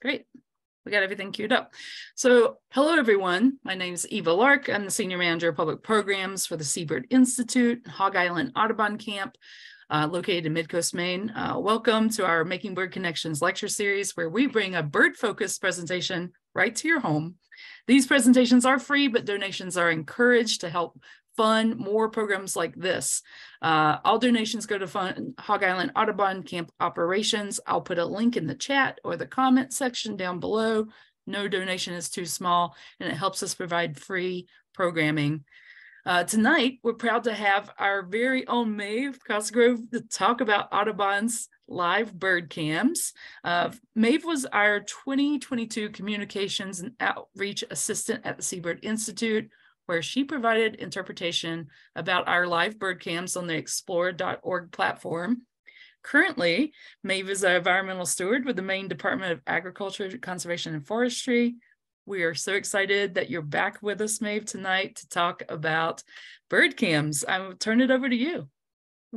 Great. We got everything queued up. So hello, everyone. My name is Eva Lark. I'm the Senior Manager of Public Programs for the Seabird Institute, Hog Island Audubon Camp, uh, located in Midcoast, Maine. Uh, welcome to our Making Bird Connections lecture series, where we bring a bird-focused presentation right to your home. These presentations are free, but donations are encouraged to help fund more programs like this. Uh, all donations go to fund Hog Island Audubon Camp operations. I'll put a link in the chat or the comment section down below. No donation is too small, and it helps us provide free programming. Uh, tonight, we're proud to have our very own Maeve Cosgrove to talk about Audubon's live bird cams. Uh, Maeve was our 2022 Communications and Outreach Assistant at the Seabird Institute, where she provided interpretation about our live bird cams on the explore.org platform. Currently, Maeve is an environmental steward with the Maine Department of Agriculture, Conservation, and Forestry. We are so excited that you're back with us, Maeve, tonight to talk about bird cams. I will turn it over to you.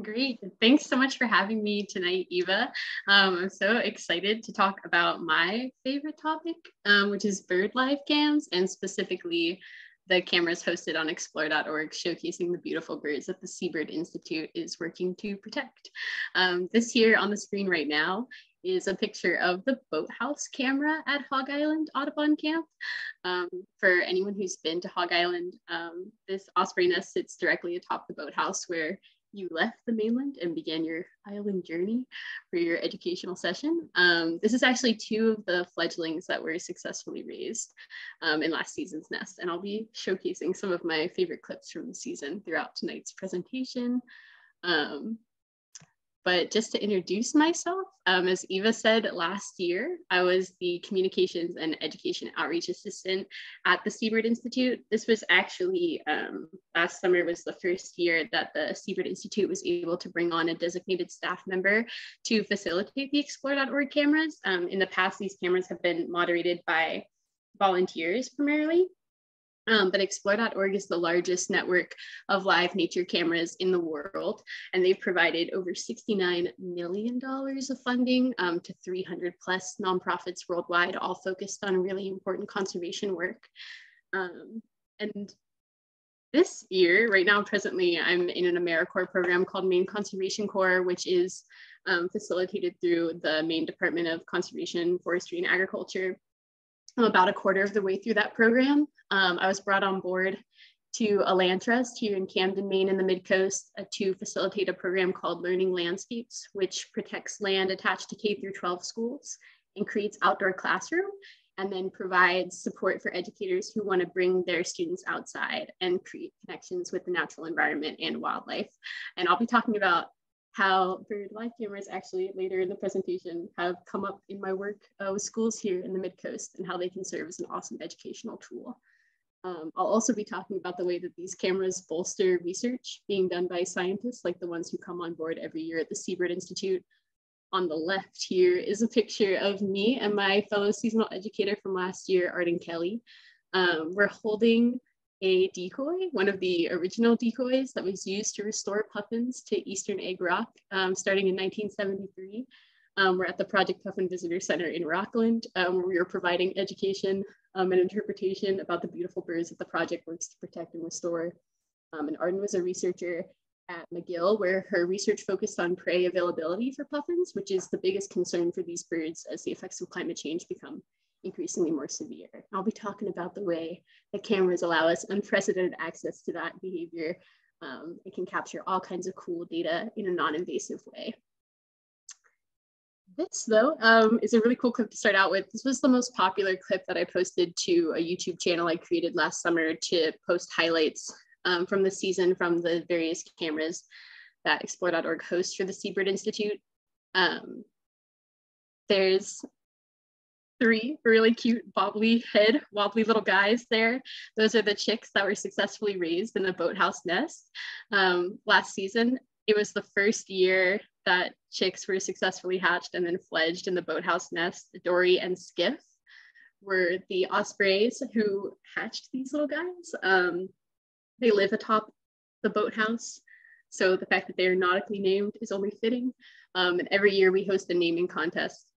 Great. Thanks so much for having me tonight, Eva. Um, I'm so excited to talk about my favorite topic, um, which is bird live cams and specifically the cameras hosted on explore.org showcasing the beautiful birds that the Seabird Institute is working to protect. Um, this here on the screen right now is a picture of the boathouse camera at Hog Island Audubon Camp. Um, for anyone who's been to Hog Island, um, this osprey nest sits directly atop the boathouse where you left the mainland and began your island journey for your educational session. Um, this is actually two of the fledglings that were successfully raised um, in last season's nest, and I'll be showcasing some of my favorite clips from the season throughout tonight's presentation. Um, but just to introduce myself, um, as Eva said last year, I was the Communications and Education Outreach Assistant at the Seabird Institute. This was actually um, last summer was the first year that the Seabird Institute was able to bring on a designated staff member to facilitate the Explore.org cameras. Um, in the past, these cameras have been moderated by volunteers primarily. Um, but Explore.org is the largest network of live nature cameras in the world, and they've provided over $69 million of funding um, to 300 plus nonprofits worldwide, all focused on really important conservation work. Um, and this year, right now, presently, I'm in an AmeriCorps program called Maine Conservation Corps, which is um, facilitated through the Maine Department of Conservation, Forestry, and Agriculture. I'm about a quarter of the way through that program. Um, I was brought on board to Alantrust here in Camden, Maine in the Midcoast uh, to facilitate a program called Learning Landscapes, which protects land attached to K through 12 schools and creates outdoor classroom and then provides support for educators who want to bring their students outside and create connections with the natural environment and wildlife. And I'll be talking about how bird live cameras actually later in the presentation have come up in my work uh, with schools here in the mid-coast and how they can serve as an awesome educational tool. Um, I'll also be talking about the way that these cameras bolster research being done by scientists like the ones who come on board every year at the Seabird Institute. On the left here is a picture of me and my fellow seasonal educator from last year, Arden Kelly. Um, we're holding a decoy, one of the original decoys that was used to restore puffins to Eastern Egg Rock um, starting in 1973. Um, we're at the Project Puffin Visitor Center in Rockland, um, where we are providing education um, and interpretation about the beautiful birds that the project works to protect and restore. Um, and Arden was a researcher at McGill, where her research focused on prey availability for puffins, which is the biggest concern for these birds as the effects of climate change become increasingly more severe. I'll be talking about the way that cameras allow us unprecedented access to that behavior. Um, it can capture all kinds of cool data in a non-invasive way. This though um, is a really cool clip to start out with. This was the most popular clip that I posted to a YouTube channel I created last summer to post highlights um, from the season from the various cameras that explore.org hosts for the Seabird Institute. Um, there's three really cute bobbly head, wobbly little guys there. Those are the chicks that were successfully raised in the boathouse nest. Um, last season, it was the first year that chicks were successfully hatched and then fledged in the boathouse nest. Dory and Skiff were the ospreys who hatched these little guys. Um, they live atop the boathouse. So the fact that they are nautically named is only fitting. Um, and every year we host a naming contest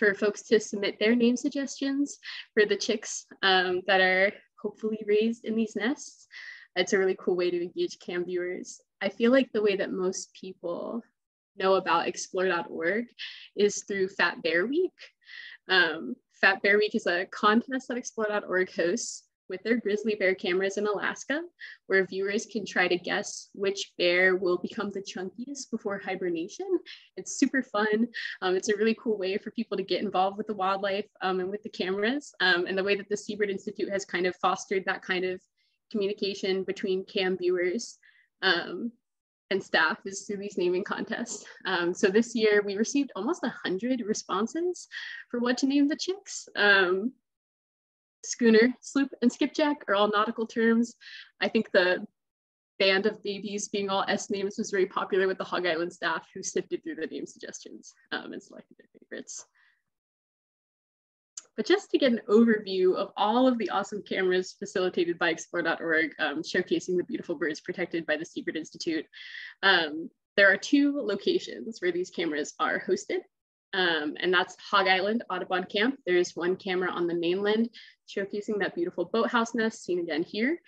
for folks to submit their name suggestions for the chicks um, that are hopefully raised in these nests. It's a really cool way to engage CAM viewers. I feel like the way that most people know about explore.org is through Fat Bear Week. Um, Fat Bear Week is a contest that explore.org hosts with their grizzly bear cameras in Alaska, where viewers can try to guess which bear will become the chunkiest before hibernation. It's super fun. Um, it's a really cool way for people to get involved with the wildlife um, and with the cameras. Um, and the way that the Seabird Institute has kind of fostered that kind of communication between cam viewers um, and staff is through these naming contests. Um, so this year we received almost 100 responses for what to name the chicks. Um, schooner, sloop, and skipjack are all nautical terms. I think the band of babies being all S names was very popular with the Hog Island staff who sifted through the name suggestions um, and selected their favorites. But just to get an overview of all of the awesome cameras facilitated by explore.org, um, showcasing the beautiful birds protected by the Seabird Institute, um, there are two locations where these cameras are hosted. Um, and that's Hog Island Audubon Camp. There's one camera on the mainland showcasing that beautiful boathouse nest seen again here.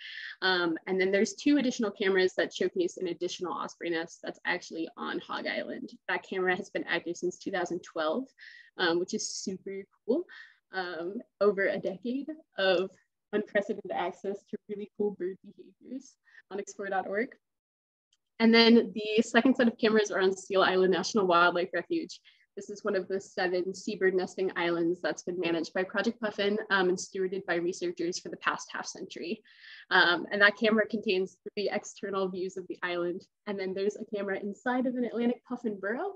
Um, and then there's two additional cameras that showcase an additional osprey nest that's actually on Hog Island. That camera has been active since 2012, um, which is super cool um, over a decade of unprecedented access to really cool bird behaviors on explore.org. And then the second set of cameras are on Seal Island National Wildlife Refuge. This is one of the seven seabird nesting islands that's been managed by Project Puffin um, and stewarded by researchers for the past half century. Um, and that camera contains three external views of the island. And then there's a camera inside of an Atlantic puffin burrow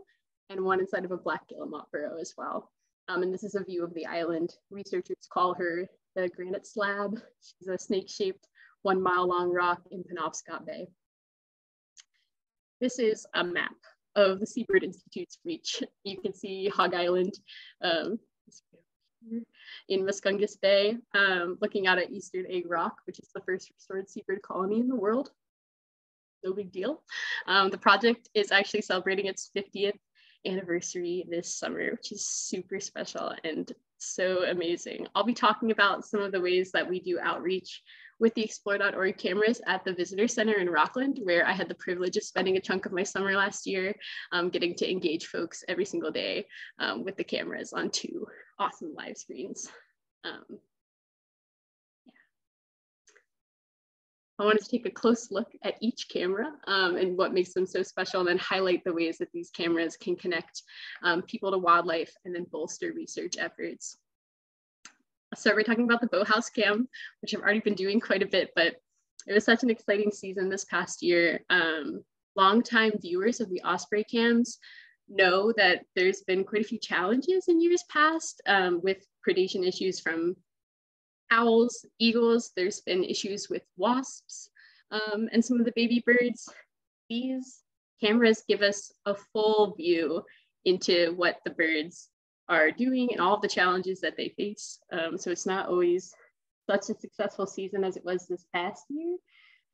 and one inside of a black guillemot burrow as well. Um, and this is a view of the island. Researchers call her the granite slab. She's a snake-shaped one mile long rock in Penobscot Bay. This is a map of the Seabird Institute's reach. You can see Hog Island um, in Muscongus Bay, um, looking out at Eastern Egg Rock, which is the first restored seabird colony in the world. No big deal. Um, the project is actually celebrating its 50th anniversary this summer, which is super special and so amazing. I'll be talking about some of the ways that we do outreach with the explore.org cameras at the visitor center in Rockland, where I had the privilege of spending a chunk of my summer last year, um, getting to engage folks every single day um, with the cameras on two awesome live screens. Um, I wanted to take a close look at each camera um, and what makes them so special and then highlight the ways that these cameras can connect um, people to wildlife and then bolster research efforts. So we're talking about the Boathouse Cam, which I've already been doing quite a bit, but it was such an exciting season this past year. Um, longtime viewers of the Osprey cams know that there's been quite a few challenges in years past um, with predation issues from owls, eagles. There's been issues with wasps um, and some of the baby birds. These cameras give us a full view into what the birds are doing and all the challenges that they face. Um, so it's not always such a successful season as it was this past year.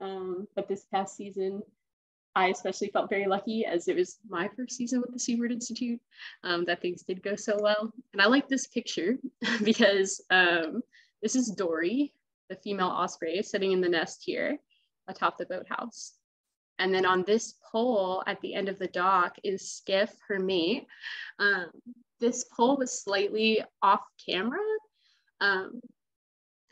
Um, but this past season, I especially felt very lucky as it was my first season with the Seabird Institute um, that things did go so well. And I like this picture because um, this is Dory, the female osprey sitting in the nest here atop the boathouse. And then on this pole at the end of the dock is Skiff, her mate. Um, this pole was slightly off camera. Um,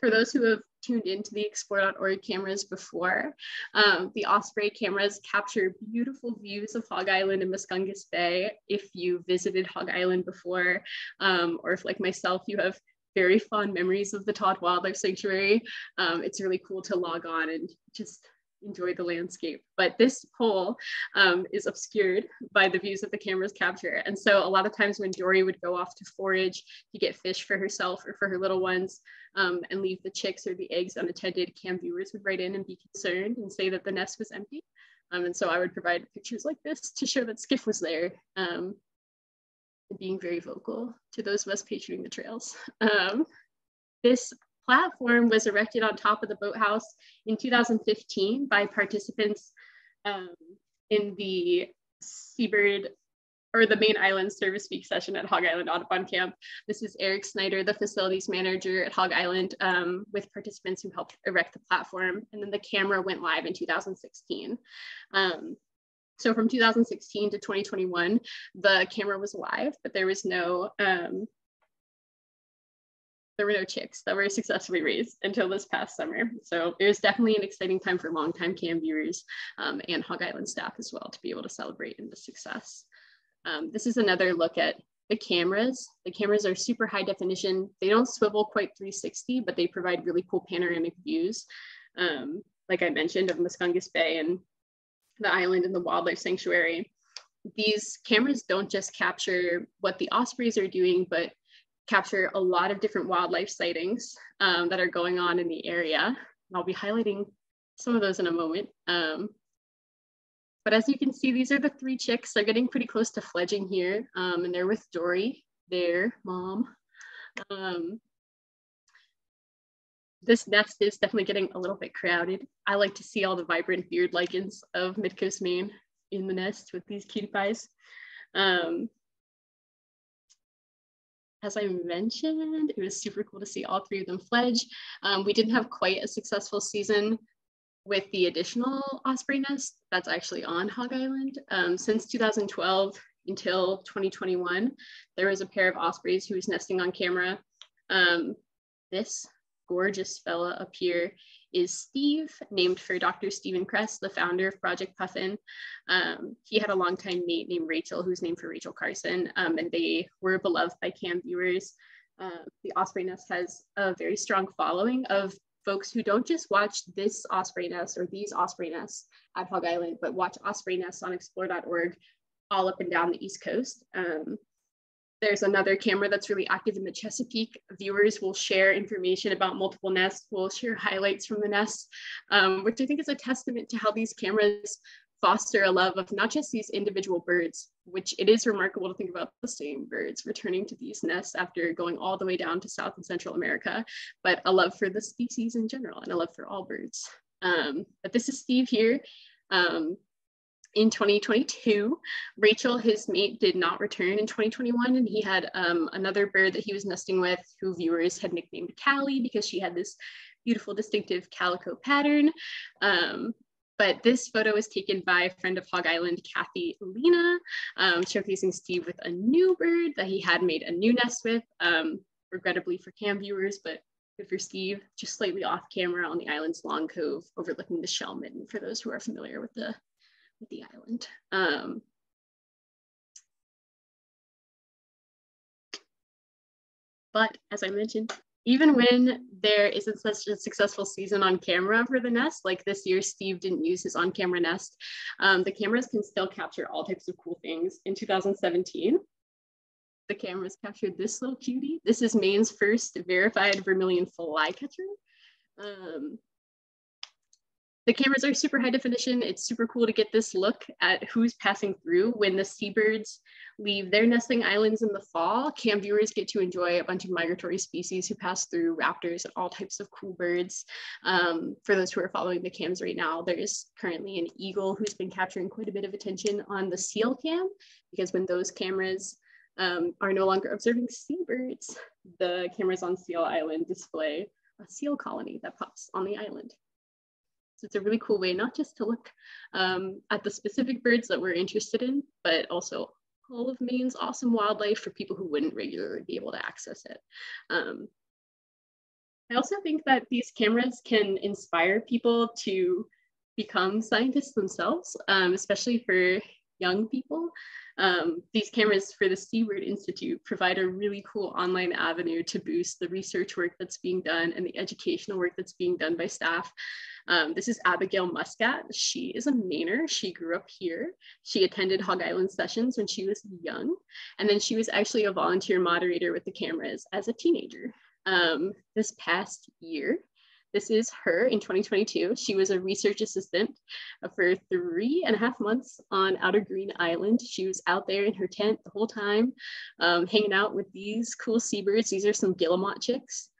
for those who have tuned into the explore.org cameras before, um, the Osprey cameras capture beautiful views of Hog Island and Muscongus Bay. If you visited Hog Island before, um, or if like myself, you have very fond memories of the Todd Wildlife Sanctuary. Um, it's really cool to log on and just enjoy the landscape. But this pole um, is obscured by the views that the cameras capture. And so a lot of times when Dory would go off to forage to get fish for herself or for her little ones um, and leave the chicks or the eggs unattended, cam viewers would write in and be concerned and say that the nest was empty. Um, and so I would provide pictures like this to show that Skiff was there. Um, being very vocal to those of us patroning the trails. Um, this platform was erected on top of the boathouse in 2015 by participants um, in the Seabird or the main island service week session at Hog Island Audubon Camp. This is Eric Snyder, the facilities manager at Hog Island, um, with participants who helped erect the platform. And then the camera went live in 2016. Um, so from 2016 to 2021, the camera was live, but there was no um, there were no chicks that were successfully raised until this past summer. So it was definitely an exciting time for longtime cam viewers um, and Hog Island staff as well to be able to celebrate in the success. Um, this is another look at the cameras. The cameras are super high definition. They don't swivel quite 360, but they provide really cool panoramic views. Um, like I mentioned of Muscongus Bay and the island and the wildlife sanctuary. These cameras don't just capture what the ospreys are doing, but capture a lot of different wildlife sightings um, that are going on in the area. I'll be highlighting some of those in a moment. Um, but as you can see, these are the three chicks. They're getting pretty close to fledging here. Um, and they're with Dory, their mom. Um, this nest is definitely getting a little bit crowded. I like to see all the vibrant beard lichens of Midcoast Maine in the nest with these cutie pies. Um, as I mentioned, it was super cool to see all three of them fledge. Um, we didn't have quite a successful season with the additional osprey nest that's actually on Hog Island. Um, since 2012 until 2021, there was a pair of ospreys who was nesting on camera. Um, this gorgeous fella up here is Steve, named for Dr. Stephen Kress, the founder of Project Puffin. Um, he had a longtime mate named Rachel, who's named for Rachel Carson, um, and they were beloved by CAM viewers. Uh, the Osprey Nest has a very strong following of folks who don't just watch this Osprey Nest or these Osprey Nests at Hog Island, but watch Osprey Nests on explore.org all up and down the East Coast. Um, there's another camera that's really active in the Chesapeake. Viewers will share information about multiple nests, will share highlights from the nests, um, which I think is a testament to how these cameras foster a love of not just these individual birds, which it is remarkable to think about the same birds returning to these nests after going all the way down to South and Central America, but a love for the species in general and a love for all birds. Um, but this is Steve here. Um, in 2022. Rachel, his mate, did not return in 2021, and he had um, another bird that he was nesting with, who viewers had nicknamed Callie because she had this beautiful, distinctive calico pattern. Um, but this photo was taken by a friend of Hog Island, Kathy Lena, um, showcasing Steve with a new bird that he had made a new nest with, um, regrettably for cam viewers, but good for Steve, just slightly off camera on the island's long cove, overlooking the shell mitten for those who are familiar with the the island. Um, but as I mentioned, even when there isn't such a successful season on camera for the nest, like this year, Steve didn't use his on-camera nest, um, the cameras can still capture all types of cool things. In 2017, the cameras captured this little cutie. This is Maine's first verified vermilion flycatcher. Um, the cameras are super high definition. It's super cool to get this look at who's passing through when the seabirds leave their nesting islands in the fall. Cam viewers get to enjoy a bunch of migratory species who pass through raptors and all types of cool birds. Um, for those who are following the cams right now, there is currently an eagle who's been capturing quite a bit of attention on the seal cam because when those cameras um, are no longer observing seabirds, the cameras on Seal Island display a seal colony that pops on the island. So it's a really cool way, not just to look um, at the specific birds that we're interested in, but also all of Maine's awesome wildlife for people who wouldn't regularly be able to access it. Um, I also think that these cameras can inspire people to become scientists themselves, um, especially for young people. Um, these cameras for the Seabird Institute provide a really cool online avenue to boost the research work that's being done and the educational work that's being done by staff. Um, this is Abigail Muscat. She is a Mainer. She grew up here. She attended Hog Island sessions when she was young. And then she was actually a volunteer moderator with the cameras as a teenager. Um, this past year, this is her in 2022. She was a research assistant for three and a half months on Outer Green Island. She was out there in her tent the whole time, um, hanging out with these cool seabirds. These are some guillemot chicks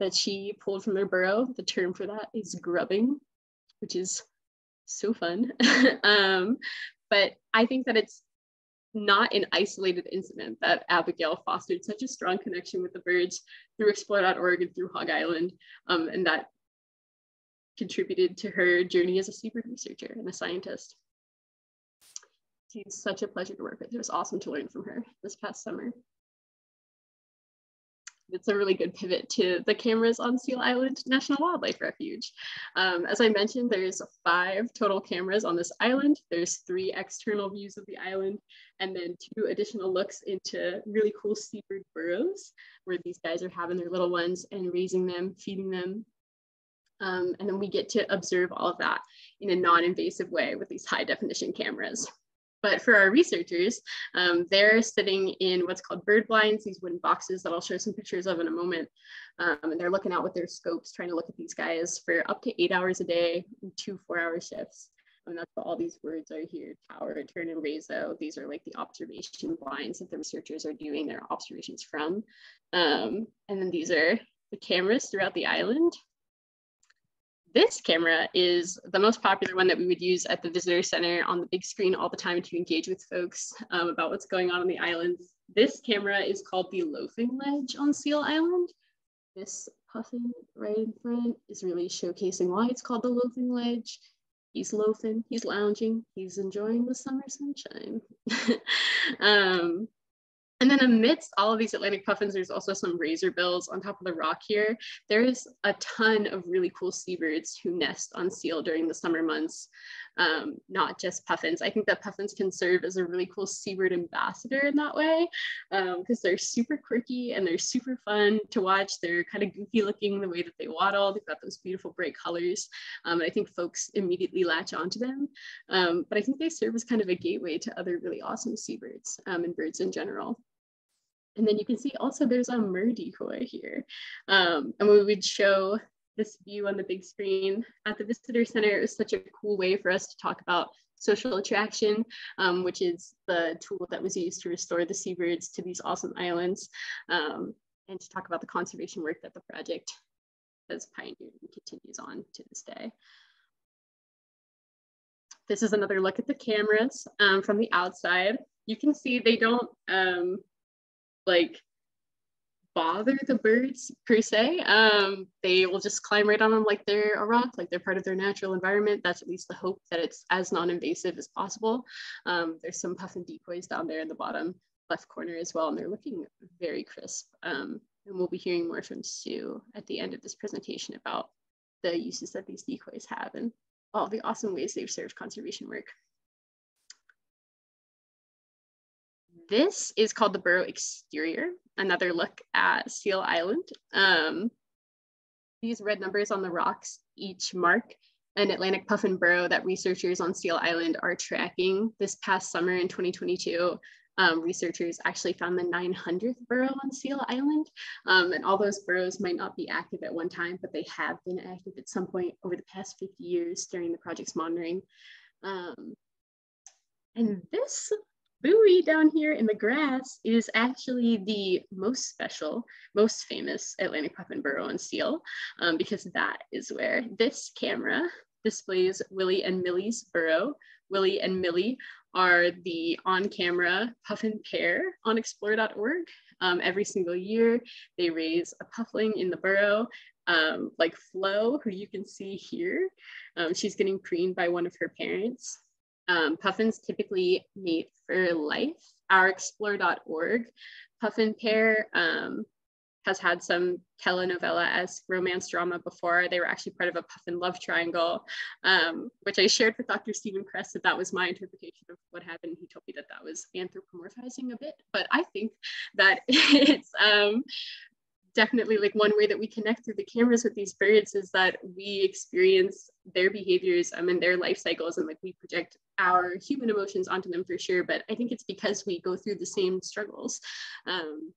that she pulled from their burrow. The term for that is grubbing, which is so fun. um, but I think that it's not an isolated incident that Abigail fostered such a strong connection with the birds through Explore.org and through Hog Island, um, and that contributed to her journey as a seabird researcher and a scientist. She's such a pleasure to work with. It was awesome to learn from her this past summer it's a really good pivot to the cameras on Seal Island National Wildlife Refuge. Um, as I mentioned, there's five total cameras on this island. There's three external views of the island, and then two additional looks into really cool seabird burrows, where these guys are having their little ones and raising them, feeding them. Um, and then we get to observe all of that in a non-invasive way with these high definition cameras. But for our researchers, um, they're sitting in what's called bird blinds, these wooden boxes that I'll show some pictures of in a moment. Um, and they're looking out with their scopes, trying to look at these guys for up to eight hours a day, two four hour shifts. And that's what all these words are here, tower, turn, and razo. These are like the observation blinds that the researchers are doing their observations from. Um, and then these are the cameras throughout the island. This camera is the most popular one that we would use at the visitor center on the big screen all the time to engage with folks um, about what's going on on the island. This camera is called the Loafing Ledge on Seal Island. This puffin right in front is really showcasing why it's called the Loafing Ledge. He's loafing, he's lounging, he's enjoying the summer sunshine. um, and then amidst all of these Atlantic puffins, there's also some razorbills on top of the rock here. There's a ton of really cool seabirds who nest on seal during the summer months, um, not just puffins. I think that puffins can serve as a really cool seabird ambassador in that way because um, they're super quirky and they're super fun to watch. They're kind of goofy looking the way that they waddle. They've got those beautiful bright colors. Um, and I think folks immediately latch onto them. Um, but I think they serve as kind of a gateway to other really awesome seabirds um, and birds in general. And then you can see also there's a murre decoy here. Um, and we would show this view on the big screen at the visitor center, it was such a cool way for us to talk about social attraction, um, which is the tool that was used to restore the seabirds to these awesome islands, um, and to talk about the conservation work that the project has pioneered and continues on to this day. This is another look at the cameras um, from the outside. You can see they don't um, like bother the birds per se. Um, they will just climb right on them like they're a rock, like they're part of their natural environment. That's at least the hope that it's as non-invasive as possible. Um, there's some puffin decoys down there in the bottom left corner as well, and they're looking very crisp. Um, and we'll be hearing more from Sue at the end of this presentation about the uses that these decoys have and all the awesome ways they've served conservation work. This is called the Burrow Exterior, another look at Seal Island. Um, these red numbers on the rocks each mark an Atlantic puffin burrow that researchers on Seal Island are tracking. This past summer in 2022, um, researchers actually found the 900th burrow on Seal Island. Um, and all those burrows might not be active at one time, but they have been active at some point over the past 50 years during the project's monitoring. Um, and this buoy down here in the grass is actually the most special, most famous Atlantic puffin burrow and seal, um, because that is where this camera displays Willie and Millie's burrow. Willie and Millie are the on-camera puffin pair on explore.org. Um, every single year, they raise a puffling in the burrow um, like Flo, who you can see here. Um, she's getting preened by one of her parents. Um, puffins typically mate for life. Our explore.org puffin pair um, has had some telenovela-esque romance drama before. They were actually part of a puffin love triangle, um, which I shared with Dr. Stephen Kress that that was my interpretation of what happened. He told me that that was anthropomorphizing a bit, but I think that it's um, definitely like one way that we connect through the cameras with these birds is that we experience their behaviors um, and their life cycles and like we project our human emotions onto them for sure but i think it's because we go through the same struggles um,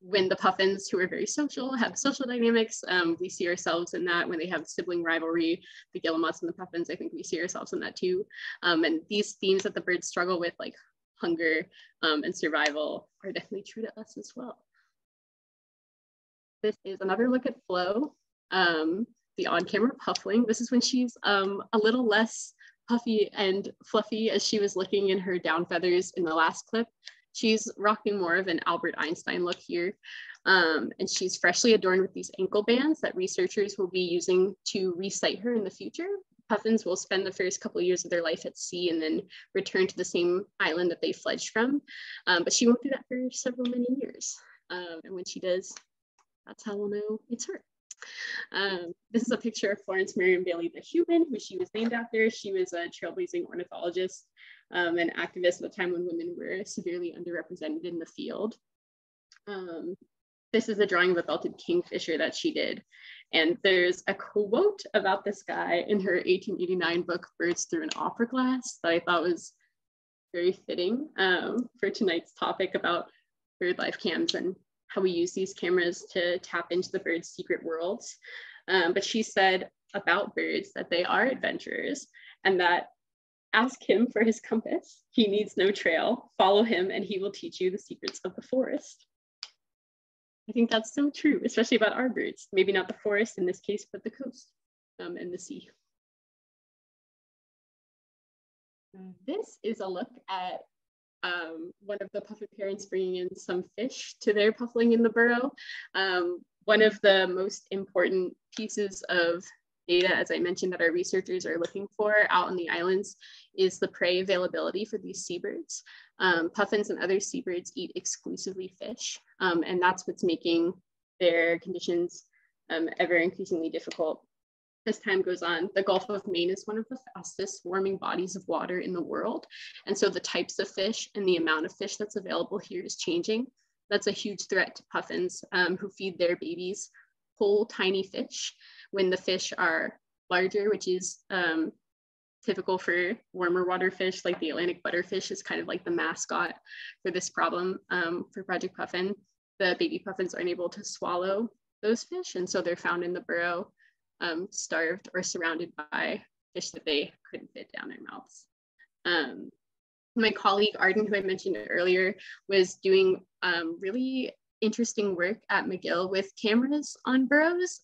when the puffins who are very social have social dynamics um, we see ourselves in that. When they have sibling rivalry the guillemots and the puffins i think we see ourselves in that too. Um, and these themes that the birds struggle with like hunger um, and survival are definitely true to us as well this is another look at Flo, um, the on-camera puffling. This is when she's um, a little less puffy and fluffy as she was looking in her down feathers in the last clip. She's rocking more of an Albert Einstein look here. Um, and she's freshly adorned with these ankle bands that researchers will be using to resight her in the future. Puffins will spend the first couple of years of their life at sea and then return to the same island that they fledged from. Um, but she won't do that for several many years. Um, and when she does, that's how we'll know it's her. Um, this is a picture of Florence Merriam Bailey, the human, who she was named after. She was a trailblazing ornithologist um, and activist at a time when women were severely underrepresented in the field. Um, this is a drawing of a belted kingfisher that she did. And there's a quote about this guy in her 1889 book, Birds Through an Opera Glass, that I thought was very fitting um, for tonight's topic about bird life cams and how we use these cameras to tap into the bird's secret worlds. Um, but she said about birds that they are adventurers and that ask him for his compass. He needs no trail. Follow him and he will teach you the secrets of the forest. I think that's so true, especially about our birds. Maybe not the forest in this case, but the coast um, and the sea. This is a look at um, one of the puffin parents bringing in some fish to their puffling in the burrow. Um, one of the most important pieces of data, as I mentioned, that our researchers are looking for out on the islands is the prey availability for these seabirds. Um, puffins and other seabirds eat exclusively fish, um, and that's what's making their conditions um, ever increasingly difficult as time goes on. The Gulf of Maine is one of the fastest warming bodies of water in the world. And so the types of fish and the amount of fish that's available here is changing. That's a huge threat to puffins um, who feed their babies whole tiny fish when the fish are larger, which is um, typical for warmer water fish, like the Atlantic butterfish is kind of like the mascot for this problem um, for Project Puffin. The baby puffins aren't able to swallow those fish, and so they're found in the burrow um, starved or surrounded by fish that they couldn't fit down their mouths. Um, my colleague Arden, who I mentioned earlier, was doing um, really interesting work at McGill with cameras on burrows.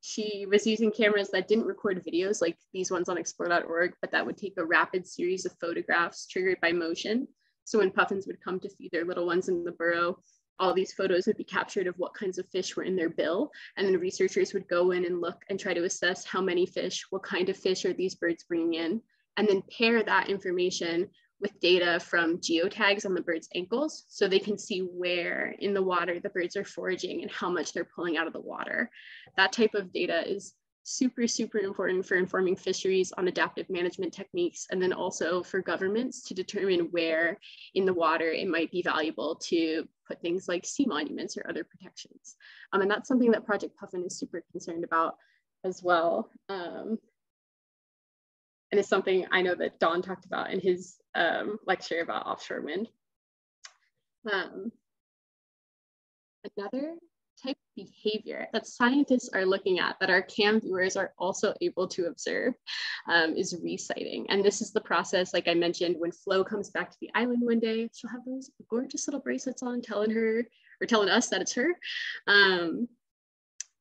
She was using cameras that didn't record videos like these ones on explore.org, but that would take a rapid series of photographs triggered by motion. So when puffins would come to feed their little ones in the burrow, all these photos would be captured of what kinds of fish were in their bill. And then researchers would go in and look and try to assess how many fish, what kind of fish are these birds bringing in, and then pair that information with data from geotags on the bird's ankles so they can see where in the water the birds are foraging and how much they're pulling out of the water. That type of data is super, super important for informing fisheries on adaptive management techniques, and then also for governments to determine where in the water it might be valuable to put things like sea monuments or other protections. Um, and that's something that Project Puffin is super concerned about as well. Um, and it's something I know that Don talked about in his um, lecture about offshore wind. Um, another type of behavior that scientists are looking at that our cam viewers are also able to observe um, is resighting. And this is the process, like I mentioned, when Flo comes back to the island one day, she'll have those gorgeous little bracelets on telling her or telling us that it's her. Um,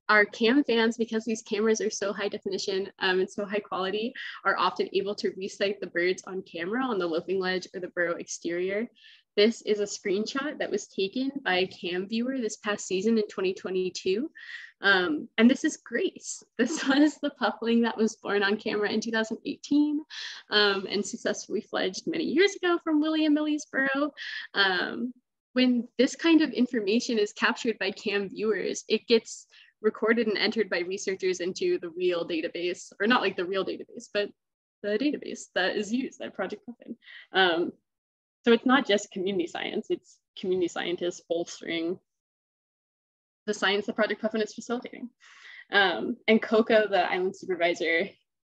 our cam fans, because these cameras are so high definition um, and so high quality, are often able to resight the birds on camera on the loafing ledge or the burrow exterior. This is a screenshot that was taken by a cam viewer this past season in 2022. Um, and this is Grace. This was the puffling that was born on camera in 2018 um, and successfully fledged many years ago from Willie and Millie's burrow. Um, when this kind of information is captured by cam viewers, it gets recorded and entered by researchers into the real database, or not like the real database, but the database that is used at Project Puffin. Um, so it's not just community science, it's community scientists bolstering the science the Project Puffin is facilitating. Um, and Coco, the island supervisor,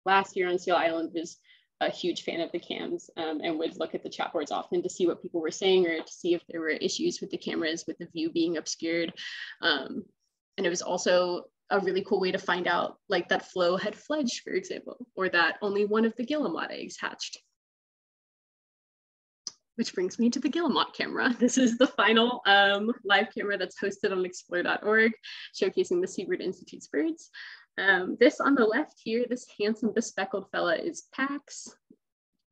last year on Seal Island was a huge fan of the cams um, and would look at the chat boards often to see what people were saying or to see if there were issues with the cameras with the view being obscured. Um, and it was also a really cool way to find out like that Flo had fledged, for example, or that only one of the guillemot eggs hatched. Which brings me to the Guillemot camera. This is the final um, live camera that's hosted on explore.org, showcasing the Seabird Institute's birds. Um, this on the left here, this handsome bespeckled fella is Pax.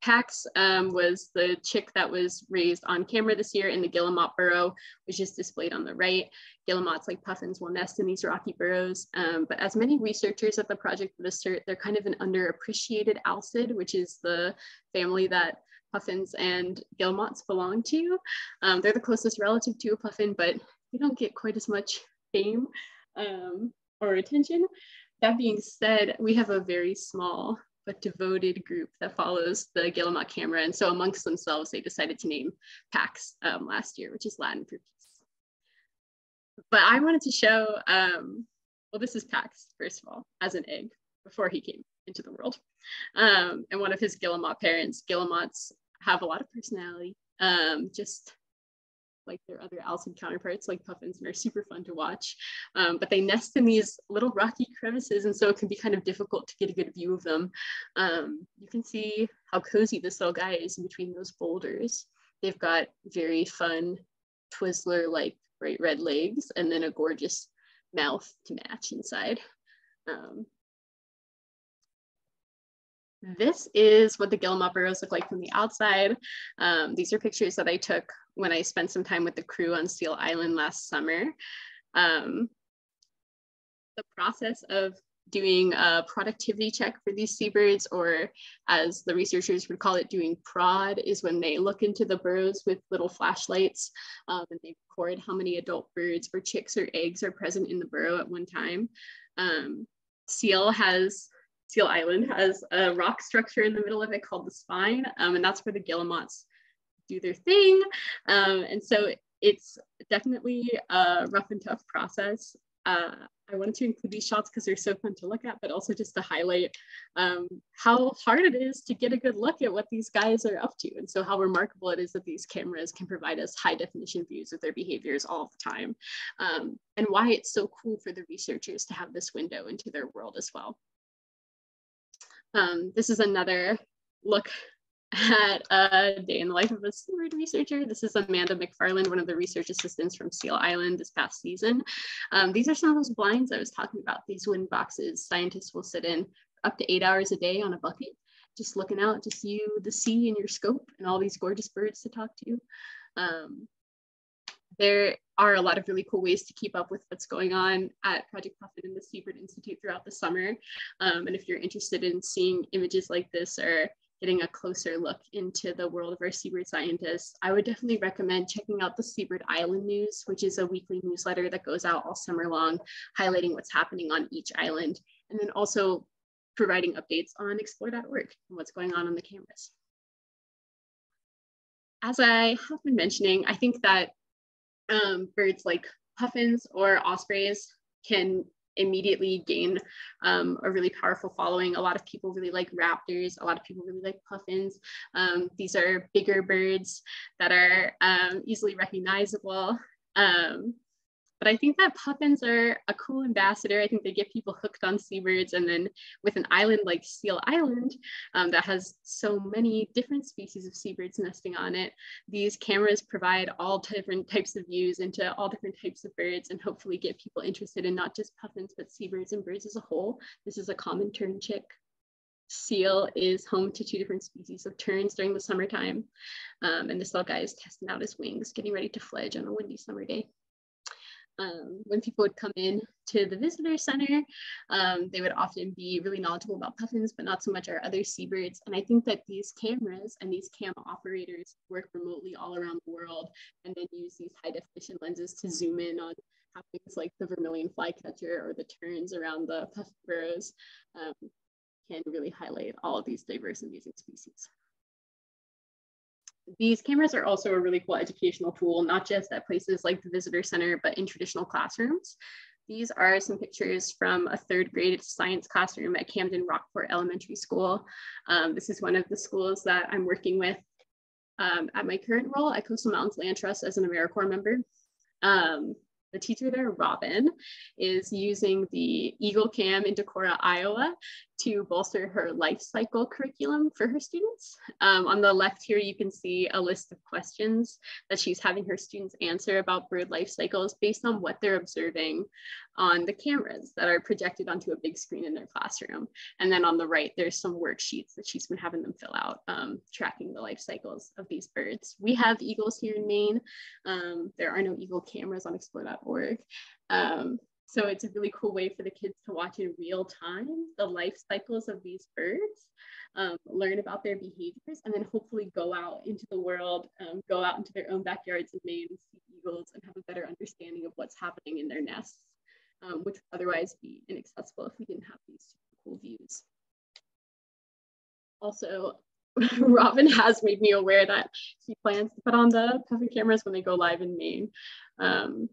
Pax um, was the chick that was raised on camera this year in the Guillemot burrow, which is displayed on the right. Guillemots like puffins will nest in these rocky burrows, um, but as many researchers at the project would assert, they're kind of an underappreciated alcid, which is the family that puffins and guillemots belong to. Um, they're the closest relative to a puffin, but they don't get quite as much fame um, or attention. That being said, we have a very small but devoted group that follows the Guillemot camera. And so amongst themselves, they decided to name Pax um, last year, which is Latin for peace. But I wanted to show, um, well, this is Pax, first of all, as an egg before he came into the world. Um, and one of his Guillemot parents, Guillemots have a lot of personality, um, just like their other alcid counterparts like puffins and are super fun to watch. Um, but they nest in these little rocky crevices and so it can be kind of difficult to get a good view of them. Um, you can see how cozy this little guy is in between those boulders. They've got very fun Twizzler-like bright red legs and then a gorgeous mouth to match inside. Um, this is what the Guillemot burrows look like from the outside. Um, these are pictures that I took when I spent some time with the crew on Seal Island last summer. Um, the process of doing a productivity check for these seabirds, or as the researchers would call it, doing prod, is when they look into the burrows with little flashlights um, and they record how many adult birds or chicks or eggs are present in the burrow at one time. Um, Seal has Seal Island has a rock structure in the middle of it called the spine, um, and that's where the guillemots do their thing. Um, and so it's definitely a rough and tough process. Uh, I wanted to include these shots because they're so fun to look at, but also just to highlight um, how hard it is to get a good look at what these guys are up to. And so how remarkable it is that these cameras can provide us high definition views of their behaviors all the time. Um, and why it's so cool for the researchers to have this window into their world as well. Um, this is another look at a day in the life of a seabird researcher. This is Amanda McFarland, one of the research assistants from Seal Island this past season. Um, these are some of those blinds I was talking about, these wind boxes scientists will sit in up to eight hours a day on a bucket, just looking out to see you, the sea in your scope and all these gorgeous birds to talk to. Um, there are a lot of really cool ways to keep up with what's going on at Project Puffin and the Seabird Institute throughout the summer. Um, and if you're interested in seeing images like this or getting a closer look into the world of our seabird scientists, I would definitely recommend checking out the Seabird Island News, which is a weekly newsletter that goes out all summer long, highlighting what's happening on each island, and then also providing updates on explore.org and what's going on on the cameras. As I have been mentioning, I think that um, birds like puffins or ospreys can immediately gain um, a really powerful following. A lot of people really like raptors. A lot of people really like puffins. Um, these are bigger birds that are um, easily recognizable. Um, but I think that puffins are a cool ambassador. I think they get people hooked on seabirds. And then with an island like Seal Island um, that has so many different species of seabirds nesting on it, these cameras provide all different types of views into all different types of birds and hopefully get people interested in not just puffins, but seabirds and birds as a whole. This is a common tern chick seal is home to two different species of terns during the summertime. Um, and this little guy is testing out his wings, getting ready to fledge on a windy summer day um, when people would come in to the visitor center, um, they would often be really knowledgeable about puffins, but not so much our other seabirds. And I think that these cameras and these cam operators work remotely all around the world and then use these high definition lenses to zoom in on how things like the vermilion flycatcher or the terns around the puff burrows um, can really highlight all of these diverse and amazing species. These cameras are also a really cool educational tool, not just at places like the visitor center, but in traditional classrooms. These are some pictures from a third grade science classroom at Camden Rockport Elementary School. Um, this is one of the schools that I'm working with um, at my current role at Coastal Mountains Land Trust as an AmeriCorps member. Um, the teacher there, Robin, is using the Eagle Cam in Decorah, Iowa to bolster her life cycle curriculum for her students. Um, on the left here, you can see a list of questions that she's having her students answer about bird life cycles based on what they're observing on the cameras that are projected onto a big screen in their classroom. And then on the right, there's some worksheets that she's been having them fill out, um, tracking the life cycles of these birds. We have eagles here in Maine. Um, there are no eagle cameras on explore.org. Um, so it's a really cool way for the kids to watch in real time the life cycles of these birds, um, learn about their behaviors, and then hopefully go out into the world, um, go out into their own backyards in Maine see eagles and have a better understanding of what's happening in their nests, um, which would otherwise be inaccessible if we didn't have these cool views. Also, Robin has made me aware that he plans to put on the puffin cameras when they go live in Maine. Um,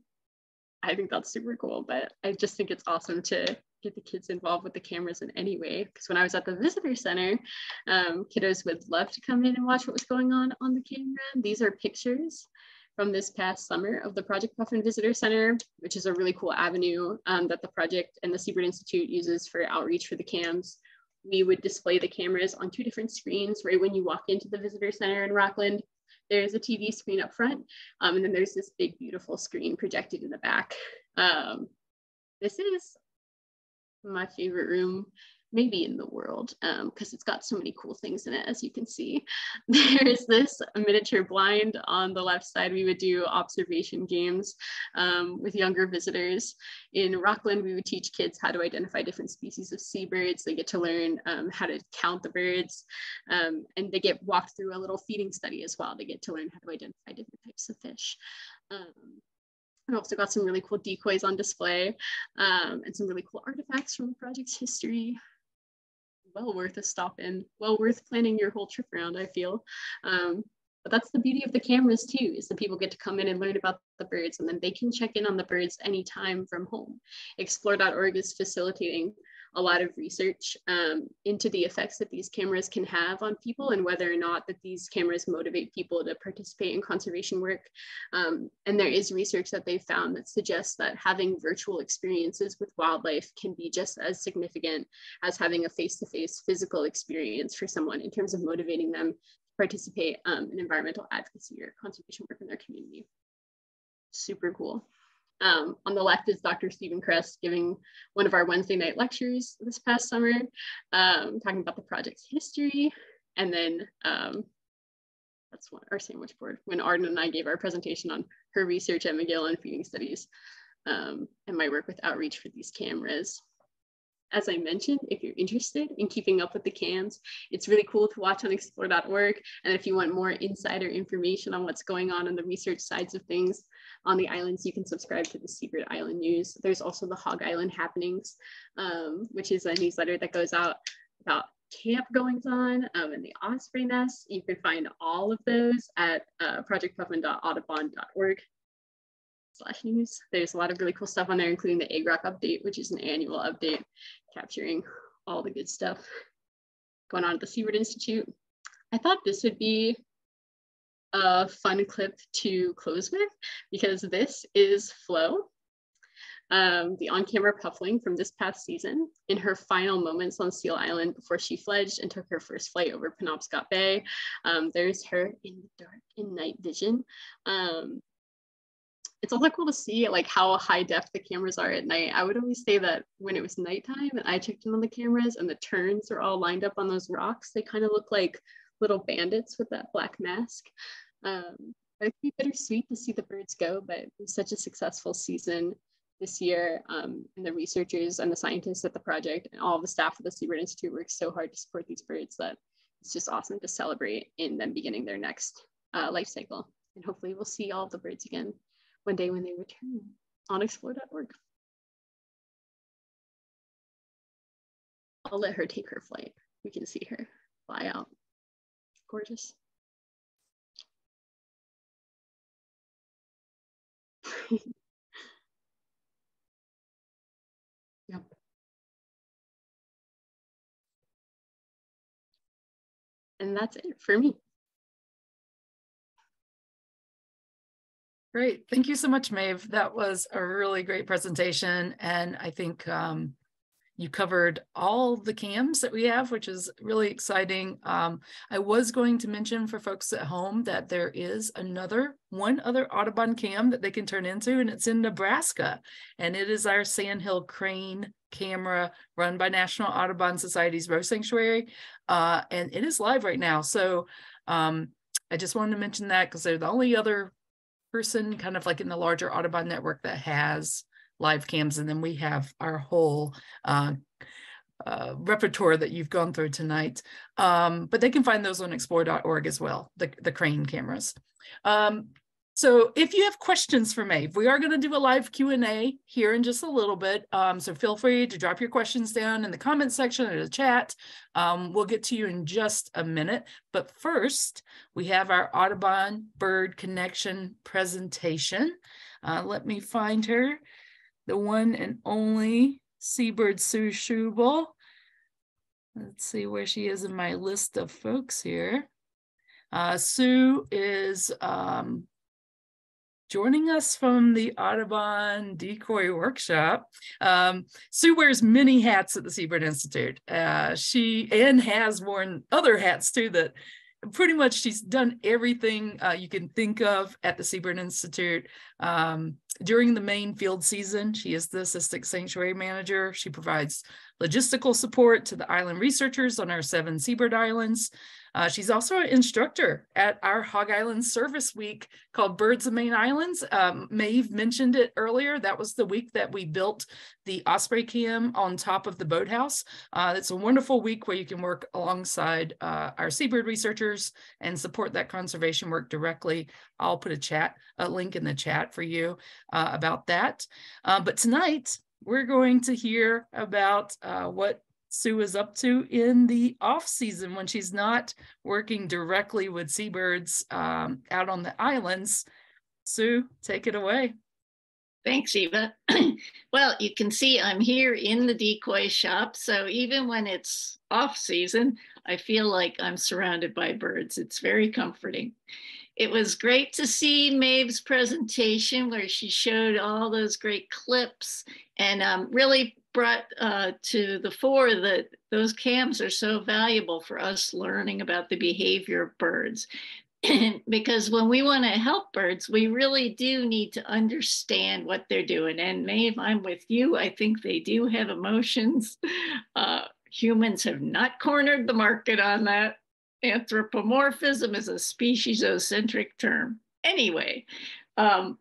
I think that's super cool, but I just think it's awesome to get the kids involved with the cameras in any way. Because when I was at the visitor center, um, kiddos would love to come in and watch what was going on on the camera. These are pictures from this past summer of the Project Puffin Visitor Center, which is a really cool avenue um, that the project and the Seabird Institute uses for outreach for the cams. We would display the cameras on two different screens right when you walk into the visitor center in Rockland there's a TV screen up front, um, and then there's this big, beautiful screen projected in the back. Um, this is my favorite room maybe in the world because um, it's got so many cool things in it as you can see. There's this miniature blind on the left side. We would do observation games um, with younger visitors. In rockland we would teach kids how to identify different species of seabirds. They get to learn um, how to count the birds um, and they get walked through a little feeding study as well. They get to learn how to identify different types of fish. Um, I also got some really cool decoys on display um, and some really cool artifacts from the project's history well worth a stop in, well worth planning your whole trip around, I feel. Um, but that's the beauty of the cameras too, is that people get to come in and learn about the birds and then they can check in on the birds anytime from home. Explore.org is facilitating a lot of research um, into the effects that these cameras can have on people and whether or not that these cameras motivate people to participate in conservation work. Um, and there is research that they found that suggests that having virtual experiences with wildlife can be just as significant as having a face-to-face -face physical experience for someone in terms of motivating them to participate um, in environmental advocacy or conservation work in their community. Super cool. Um, on the left is Dr. Stephen Kress giving one of our Wednesday night lectures this past summer, um, talking about the project's history. And then um, that's one, our sandwich board when Arden and I gave our presentation on her research at McGill and feeding studies um, and my work with outreach for these cameras as I mentioned, if you're interested in keeping up with the cams, it's really cool to watch on explore.org. And if you want more insider information on what's going on on the research sides of things on the islands, you can subscribe to the Seabird Island News. There's also the Hog Island Happenings, um, which is a newsletter that goes out about camp goings on um, and the osprey nest. You can find all of those at uh, projectpuffin.audubon.org slash news. There's a lot of really cool stuff on there, including the Egg update, which is an annual update capturing all the good stuff going on at the Seabird Institute. I thought this would be a fun clip to close with because this is Flo, um, the on-camera puffling from this past season in her final moments on Seal Island before she fledged and took her first flight over Penobscot Bay. Um, there's her in the dark in night vision. Um, it's also cool to see like how high def the cameras are at night. I would always say that when it was nighttime and I checked in on the cameras and the terns are all lined up on those rocks, they kind of look like little bandits with that black mask. Um, it'd be bittersweet to see the birds go, but it was such a successful season this year. Um, and the researchers and the scientists at the project and all the staff of the Seabird Institute worked so hard to support these birds that it's just awesome to celebrate in them beginning their next uh, life cycle. And hopefully we'll see all the birds again one day when they return on explore.org. I'll let her take her flight. We can see her fly out. Gorgeous. yep. And that's it for me. Great. Thank you so much, Maeve. That was a really great presentation. And I think um, you covered all the cams that we have, which is really exciting. Um, I was going to mention for folks at home that there is another, one other Audubon cam that they can turn into, and it's in Nebraska. And it is our Sandhill Crane camera run by National Audubon Society's Rowe Sanctuary. Uh, and it is live right now. So um, I just wanted to mention that because they're the only other person kind of like in the larger Audubon network that has live cams. And then we have our whole uh, uh, repertoire that you've gone through tonight. Um, but they can find those on explore.org as well, the, the crane cameras. Um, so if you have questions for Maeve, we are going to do a live Q&A here in just a little bit. Um, so feel free to drop your questions down in the comment section or the chat. Um, we'll get to you in just a minute. But first, we have our Audubon Bird Connection presentation. Uh, let me find her, the one and only Seabird Sue Schubel. Let's see where she is in my list of folks here. Uh, Sue is um, joining us from the Audubon Decoy Workshop. Um, Sue wears many hats at the Seabird Institute. Uh, she and has worn other hats too that pretty much she's done everything uh, you can think of at the Seabird Institute. Um, during the main field season, she is the assistant sanctuary manager. She provides logistical support to the island researchers on our seven seabird islands. Uh, she's also an instructor at our Hog Island Service Week called Birds of Maine Islands. Um, Maeve mentioned it earlier. That was the week that we built the Osprey Cam on top of the boathouse. Uh, it's a wonderful week where you can work alongside uh, our seabird researchers and support that conservation work directly. I'll put a chat, a link in the chat for you uh, about that. Uh, but tonight, we're going to hear about uh, what Sue is up to in the off season when she's not working directly with seabirds um, out on the islands. Sue, take it away. Thanks, Eva. well, you can see I'm here in the decoy shop. So even when it's off season, I feel like I'm surrounded by birds. It's very comforting. It was great to see Maeve's presentation where she showed all those great clips and um, really brought uh, to the fore that those cams are so valuable for us learning about the behavior of birds. because when we want to help birds, we really do need to understand what they're doing. And Maeve, I'm with you. I think they do have emotions. Uh, humans have not cornered the market on that. Anthropomorphism is a species-ocentric term. Anyway, um,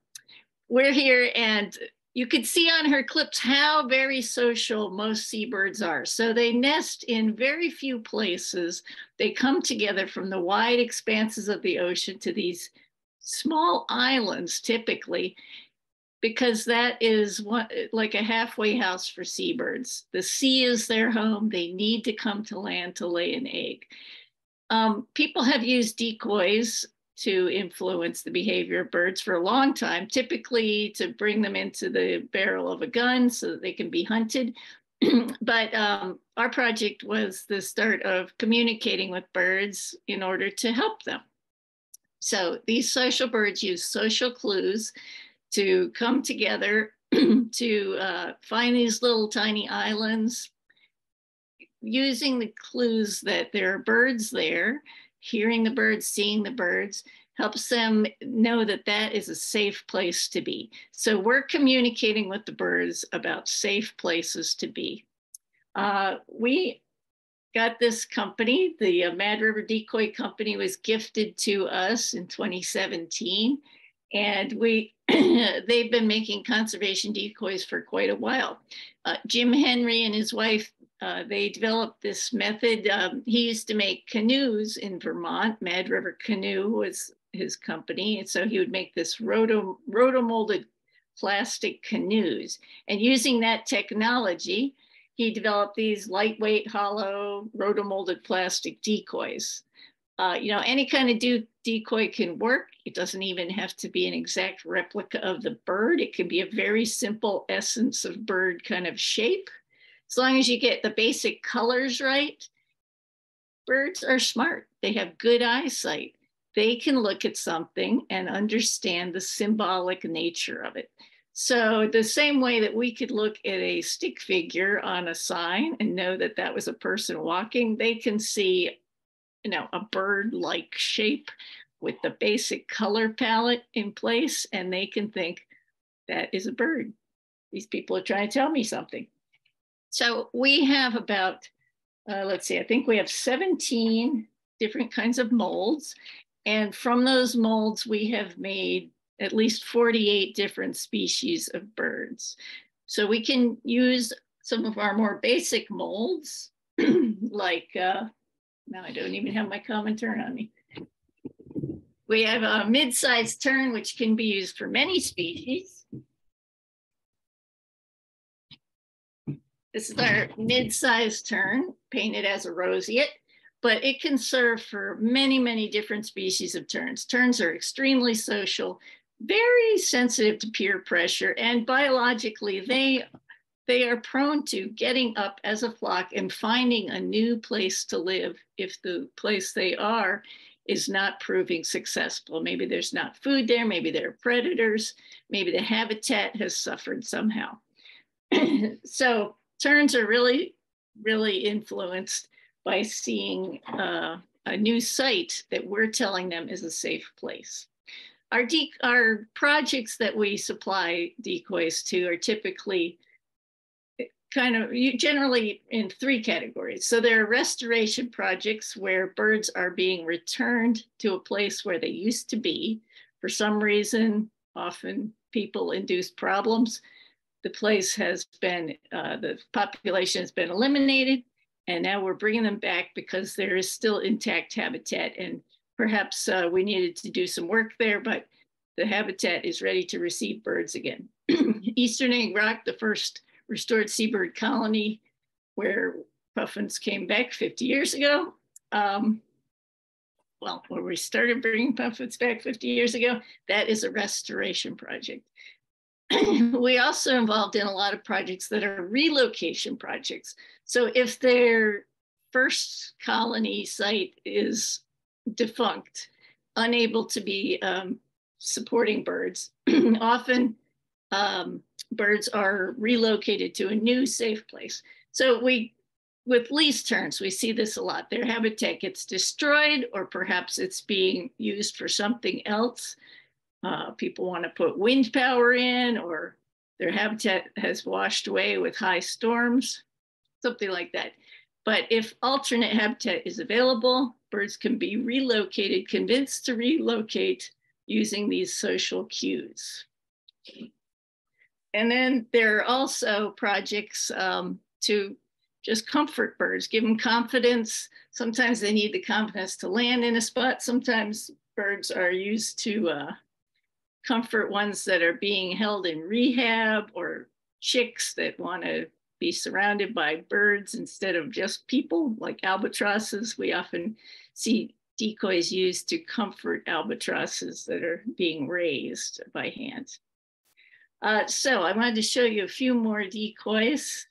we're here and you could see on her clips how very social most seabirds are. So they nest in very few places. They come together from the wide expanses of the ocean to these small islands typically because that is what, like a halfway house for seabirds. The sea is their home. They need to come to land to lay an egg. Um, people have used decoys to influence the behavior of birds for a long time, typically to bring them into the barrel of a gun so that they can be hunted. but um, our project was the start of communicating with birds in order to help them. So these social birds use social clues to come together to uh, find these little tiny islands, using the clues that there are birds there hearing the birds, seeing the birds, helps them know that that is a safe place to be. So we're communicating with the birds about safe places to be. Uh, we got this company, the uh, Mad River Decoy Company was gifted to us in 2017. And we, they've been making conservation decoys for quite a while. Uh, Jim Henry and his wife uh, they developed this method. Um, he used to make canoes in Vermont. Mad River Canoe was his company. And so he would make this roto, roto-molded plastic canoes. And using that technology, he developed these lightweight, hollow, roto-molded plastic decoys. Uh, you know, any kind of de decoy can work. It doesn't even have to be an exact replica of the bird. It can be a very simple essence of bird kind of shape as long as you get the basic colors right, birds are smart. They have good eyesight. they can look at something and understand the symbolic nature of it. So the same way that we could look at a stick figure on a sign and know that that was a person walking, they can see, you know, a bird-like shape with the basic color palette in place, and they can think that is a bird. These people are trying to tell me something. So we have about, uh, let's see, I think we have 17 different kinds of molds. And from those molds, we have made at least 48 different species of birds. So we can use some of our more basic molds, like, uh, now I don't even have my common tern on me. We have a mid-sized tern, which can be used for many species. This is our mid-sized tern, painted as a roseate but it can serve for many, many different species of terns. Terns are extremely social, very sensitive to peer pressure, and biologically, they they are prone to getting up as a flock and finding a new place to live if the place they are is not proving successful. Maybe there's not food there, maybe there are predators, maybe the habitat has suffered somehow. so terns are really, really influenced by seeing uh, a new site that we're telling them is a safe place. Our, our projects that we supply decoys to are typically kind of generally in three categories. So there are restoration projects where birds are being returned to a place where they used to be. For some reason, often people induced problems. The place has been, uh, the population has been eliminated and now we're bringing them back because there is still intact habitat and perhaps uh, we needed to do some work there, but the habitat is ready to receive birds again. Eastern Egg Rock, the first restored seabird colony where puffins came back 50 years ago. Um, well, where we started bringing puffins back 50 years ago, that is a restoration project. we also involved in a lot of projects that are relocation projects. So if their first colony site is defunct, unable to be um, supporting birds, often um, birds are relocated to a new safe place. So we, with least terns, we see this a lot. Their habitat gets destroyed or perhaps it's being used for something else uh, people want to put wind power in or their habitat has washed away with high storms, something like that. But if alternate habitat is available, birds can be relocated, convinced to relocate using these social cues. And then there are also projects um, to just comfort birds, give them confidence. Sometimes they need the confidence to land in a spot. Sometimes birds are used to uh, comfort ones that are being held in rehab or chicks that want to be surrounded by birds instead of just people like albatrosses. We often see decoys used to comfort albatrosses that are being raised by hand. Uh, so I wanted to show you a few more decoys.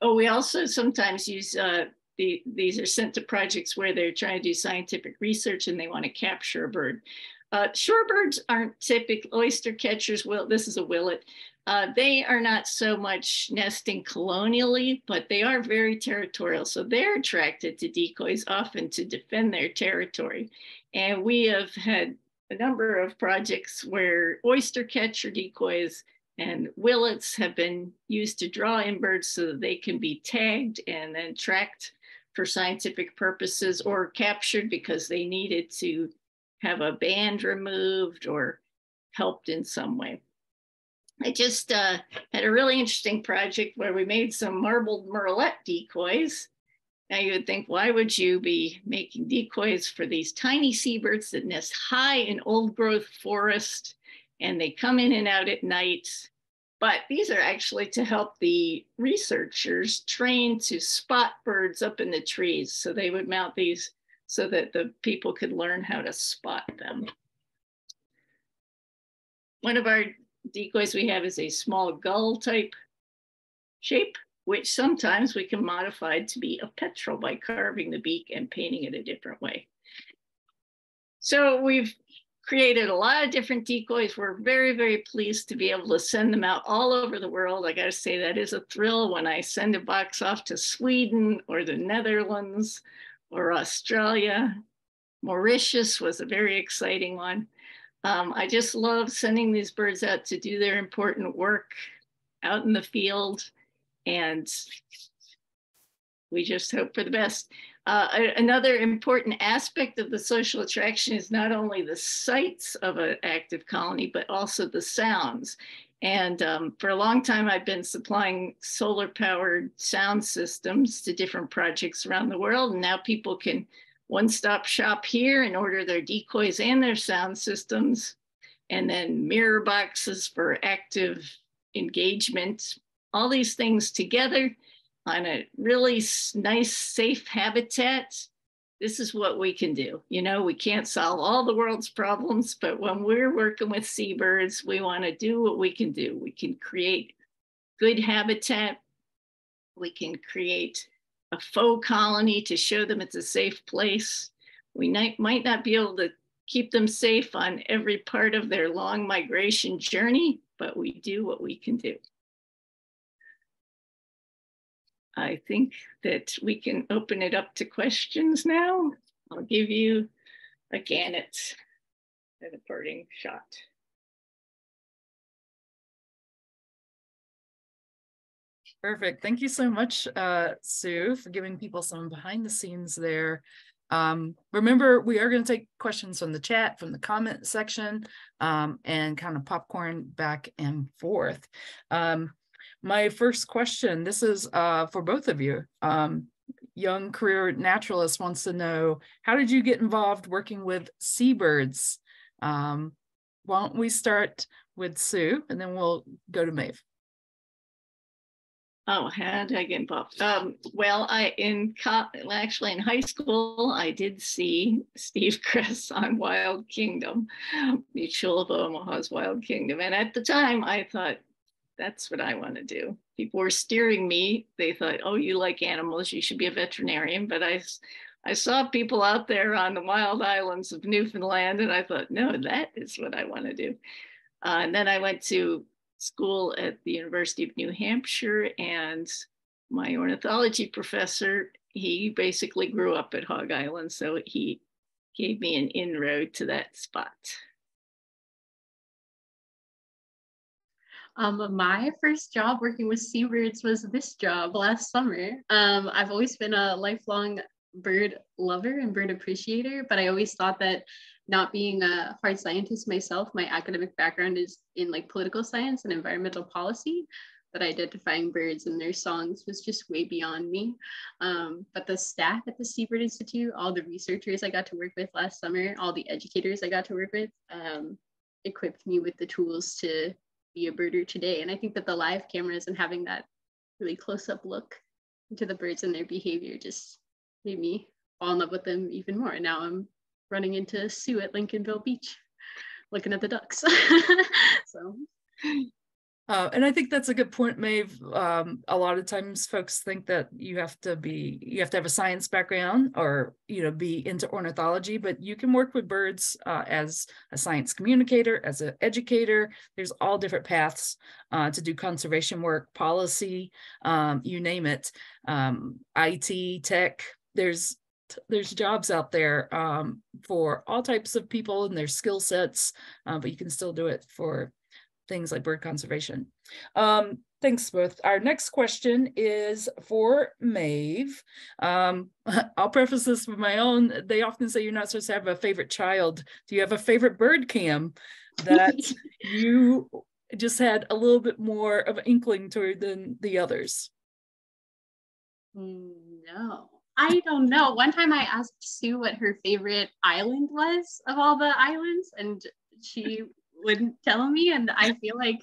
Oh, we also sometimes use uh, the, these are sent to projects where they're trying to do scientific research and they want to capture a bird. Uh, shorebirds aren't typical oyster catchers. Well, this is a willet. Uh, they are not so much nesting colonially, but they are very territorial. So they're attracted to decoys often to defend their territory. And we have had a number of projects where oyster catcher decoys and willets have been used to draw in birds so that they can be tagged and then tracked for scientific purposes or captured because they needed to have a band removed or helped in some way. I just uh, had a really interesting project where we made some marbled murrelet decoys. Now you would think, why would you be making decoys for these tiny seabirds that nest high in old growth forest and they come in and out at night but these are actually to help the researchers train to spot birds up in the trees. So they would mount these so that the people could learn how to spot them. One of our decoys we have is a small gull type shape. which sometimes we can modify to be a petrel by carving the beak and painting it a different way. So we've created a lot of different decoys. We're very, very pleased to be able to send them out all over the world. I got to say, that is a thrill when I send a box off to Sweden or the Netherlands or Australia. Mauritius was a very exciting one. Um, I just love sending these birds out to do their important work out in the field. And we just hope for the best. Uh, another important aspect of the social attraction is not only the sights of an active colony, but also the sounds. And um, for a long time, I've been supplying solar powered sound systems to different projects around the world. And now people can one stop shop here and order their decoys and their sound systems, and then mirror boxes for active engagement. All these things together on a really nice, safe habitat, this is what we can do. You know, we can't solve all the world's problems, but when we're working with seabirds, we want to do what we can do. We can create good habitat. We can create a faux colony to show them it's a safe place. We might, not be able to keep them safe on every part of their long migration journey, but we do what we can do. I think that we can open it up to questions now. I'll give you a gannet and a parting shot. Perfect. Thank you so much, uh, Sue, for giving people some behind the scenes there. Um, remember, we are going to take questions from the chat, from the comment section, um, and kind of popcorn back and forth. Um, my first question, this is uh, for both of you. Um, young career naturalist wants to know, how did you get involved working with seabirds? Um, why don't we start with Sue, and then we'll go to Maeve. Oh, how did I get involved? Um, well, I in actually in high school, I did see Steve Kress on Wild Kingdom, Mutual of Omaha's Wild Kingdom, and at the time, I thought that's what I want to do. People were steering me. They thought, "Oh, you like animals? You should be a veterinarian." But I, I saw people out there on the wild islands of Newfoundland, and I thought, "No, that is what I want to do." Uh, and then I went to school at the University of New Hampshire, and my ornithology professor, he basically grew up at Hog Island, so he gave me an inroad to that spot. Um, my first job working with seabirds was this job last summer. Um, I've always been a lifelong bird lover and bird appreciator, but I always thought that not being a hard scientist myself, my academic background is in like political science and environmental policy, but identifying birds and their songs was just way beyond me. Um, but the staff at the Seabird Institute, all the researchers I got to work with last summer, all the educators I got to work with, um, equipped me with the tools to be a birder today. And I think that the live cameras and having that really close up look into the birds and their behavior just made me fall in love with them even more. And now I'm running into Sue at Lincolnville Beach, looking at the ducks. so. Uh, and I think that's a good point, Maeve. Um, a lot of times folks think that you have to be, you have to have a science background or, you know, be into ornithology, but you can work with birds uh, as a science communicator, as an educator. There's all different paths uh, to do conservation work, policy, um, you name it, um, IT, tech. There's there's jobs out there um, for all types of people and their skill sets, uh, but you can still do it for things like bird conservation. Um, thanks both. Our next question is for Maeve. Um, I'll preface this with my own. They often say you're not supposed to have a favorite child. Do you have a favorite bird cam that you just had a little bit more of an inkling toward than the others? No. I don't know. One time I asked Sue what her favorite island was of all the islands, and she wouldn't tell me. And I feel like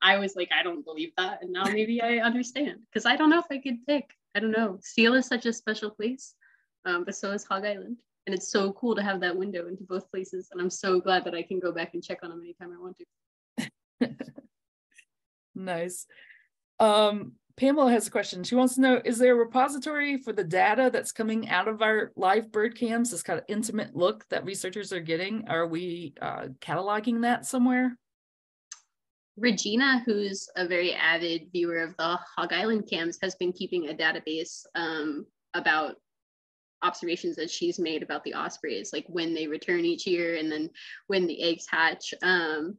I was like, I don't believe that. And now maybe I understand because I don't know if I could pick. I don't know. Seal is such a special place, um, but so is Hog Island. And it's so cool to have that window into both places. And I'm so glad that I can go back and check on them anytime I want to. nice. Um, Pamela has a question. She wants to know, is there a repository for the data that's coming out of our live bird cams, this kind of intimate look that researchers are getting? Are we uh, cataloging that somewhere? Regina, who's a very avid viewer of the Hog Island cams, has been keeping a database um, about observations that she's made about the ospreys, like when they return each year and then when the eggs hatch um,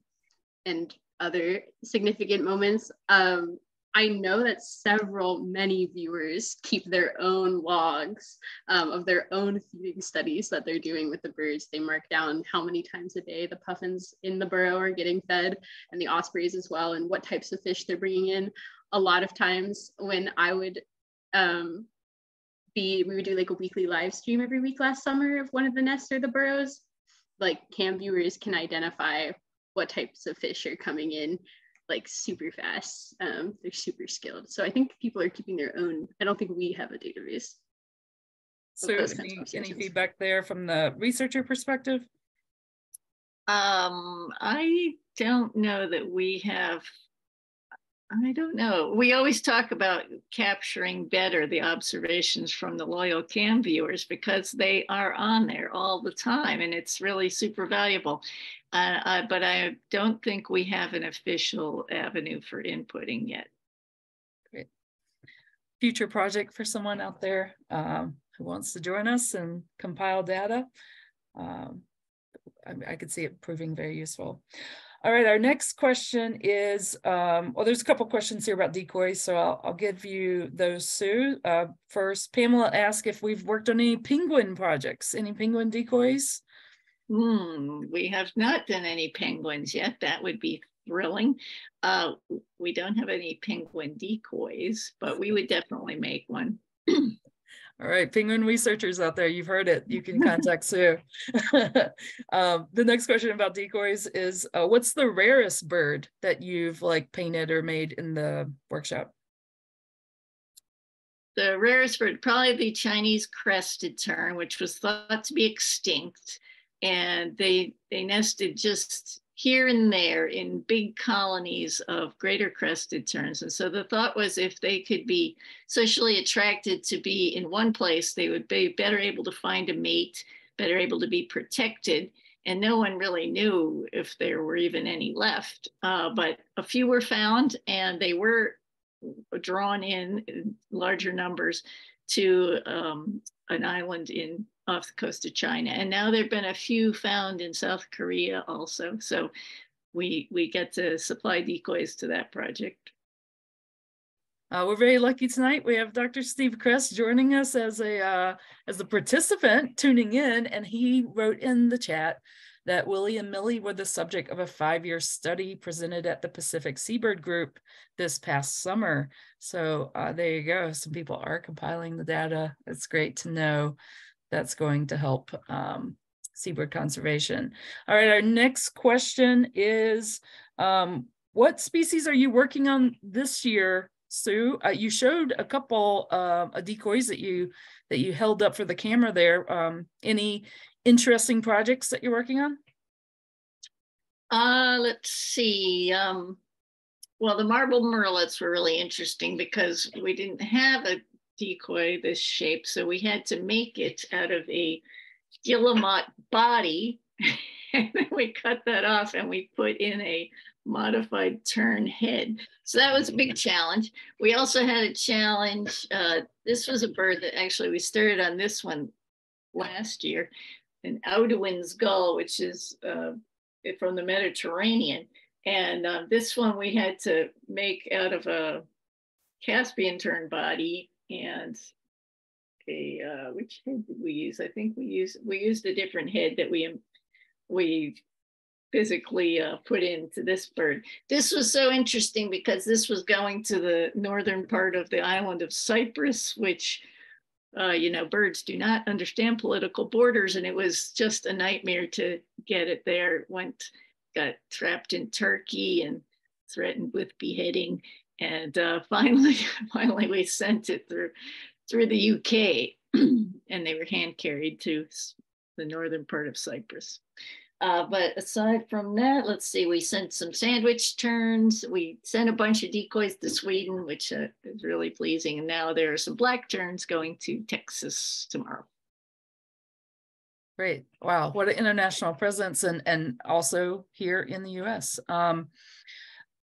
and other significant moments. Um, I know that several, many viewers keep their own logs um, of their own feeding studies that they're doing with the birds. They mark down how many times a day the puffins in the burrow are getting fed and the ospreys as well, and what types of fish they're bringing in. A lot of times when I would um, be, we would do like a weekly live stream every week last summer of one of the nests or the burrows, like cam viewers can identify what types of fish are coming in like super fast. Um, they're super skilled. So I think people are keeping their own. I don't think we have a database. So any, any feedback there from the researcher perspective? Um, I don't know that we have I don't know. We always talk about capturing better the observations from the loyal cam viewers because they are on there all the time and it's really super valuable. Uh, uh, but I don't think we have an official avenue for inputting yet. Great. Future project for someone out there um, who wants to join us and compile data. Um, I, I could see it proving very useful. All right, our next question is, um, well, there's a couple questions here about decoys, so I'll, I'll give you those, Sue. Uh, first, Pamela asked if we've worked on any penguin projects, any penguin decoys? Hmm, we have not done any penguins yet. That would be thrilling. Uh, we don't have any penguin decoys, but we would definitely make one. All right, penguin researchers out there, you've heard it. You can contact Sue. um, the next question about decoys is, uh, what's the rarest bird that you've like painted or made in the workshop? The rarest bird, probably the Chinese crested tern, which was thought to be extinct. And they they nested just here and there in big colonies of greater crested terns. And so the thought was if they could be socially attracted to be in one place, they would be better able to find a mate, better able to be protected. And no one really knew if there were even any left. Uh, but a few were found and they were drawn in, larger numbers to um, an island in off the coast of China. And now there have been a few found in South Korea also. So we we get to supply decoys to that project. Uh, we're very lucky tonight. We have Dr. Steve Kress joining us as a uh, as a participant tuning in, and he wrote in the chat that Willie and Millie were the subject of a five-year study presented at the Pacific Seabird Group this past summer. So uh, there you go. Some people are compiling the data. It's great to know that's going to help um, seabird conservation. All right, our next question is, um, what species are you working on this year, Sue? Uh, you showed a couple uh, decoys that you that you held up for the camera there. Um, any interesting projects that you're working on? Uh, let's see. Um, well, the marble murrelets were really interesting because we didn't have a decoy this shape. So we had to make it out of a guillemot body. and then we cut that off and we put in a modified tern head. So that was a big challenge. We also had a challenge. Uh, this was a bird that actually we started on this one last year, an Audouin's gull, which is uh, from the Mediterranean. And uh, this one we had to make out of a Caspian tern body and a uh, which head did we use? I think we used we used a different head that we we physically uh, put into this bird. This was so interesting because this was going to the northern part of the island of Cyprus, which uh, you know birds do not understand political borders, and it was just a nightmare to get it there. Went got trapped in Turkey and threatened with beheading and uh, finally, finally, we sent it through through the UK, and they were hand carried to the northern part of Cyprus. Uh, but aside from that, let's see, we sent some sandwich terns. We sent a bunch of decoys to Sweden, which uh, is really pleasing. And now there are some black terns going to Texas tomorrow. Great. Wow. What an international presence and, and also here in the US. Um,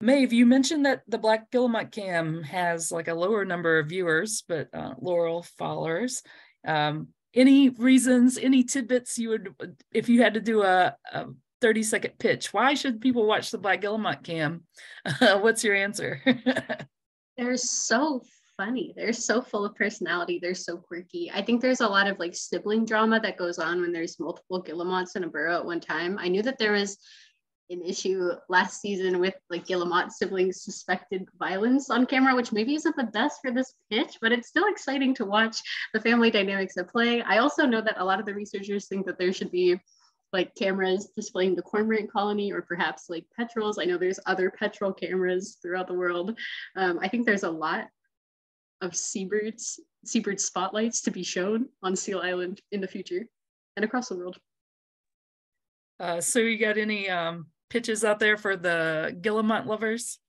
Maeve, you mentioned that the Black Guillemot Cam has like a lower number of viewers, but uh, Laurel followers. Um, any reasons, any tidbits you would, if you had to do a, a 30 second pitch, why should people watch the Black Guillemot Cam? what's your answer? They're so funny. They're so full of personality. They're so quirky. I think there's a lot of like sibling drama that goes on when there's multiple Guillemots in a burrow at one time. I knew that there was an issue last season with like Guillemot siblings suspected violence on camera, which maybe isn't the best for this pitch, but it's still exciting to watch the family dynamics at play. I also know that a lot of the researchers think that there should be like cameras displaying the cormorant colony or perhaps like petrels. I know there's other petrel cameras throughout the world. Um, I think there's a lot of seabirds, seabird spotlights to be shown on Seal Island in the future and across the world. Uh, so you got any um, pitches out there for the Guillemot lovers?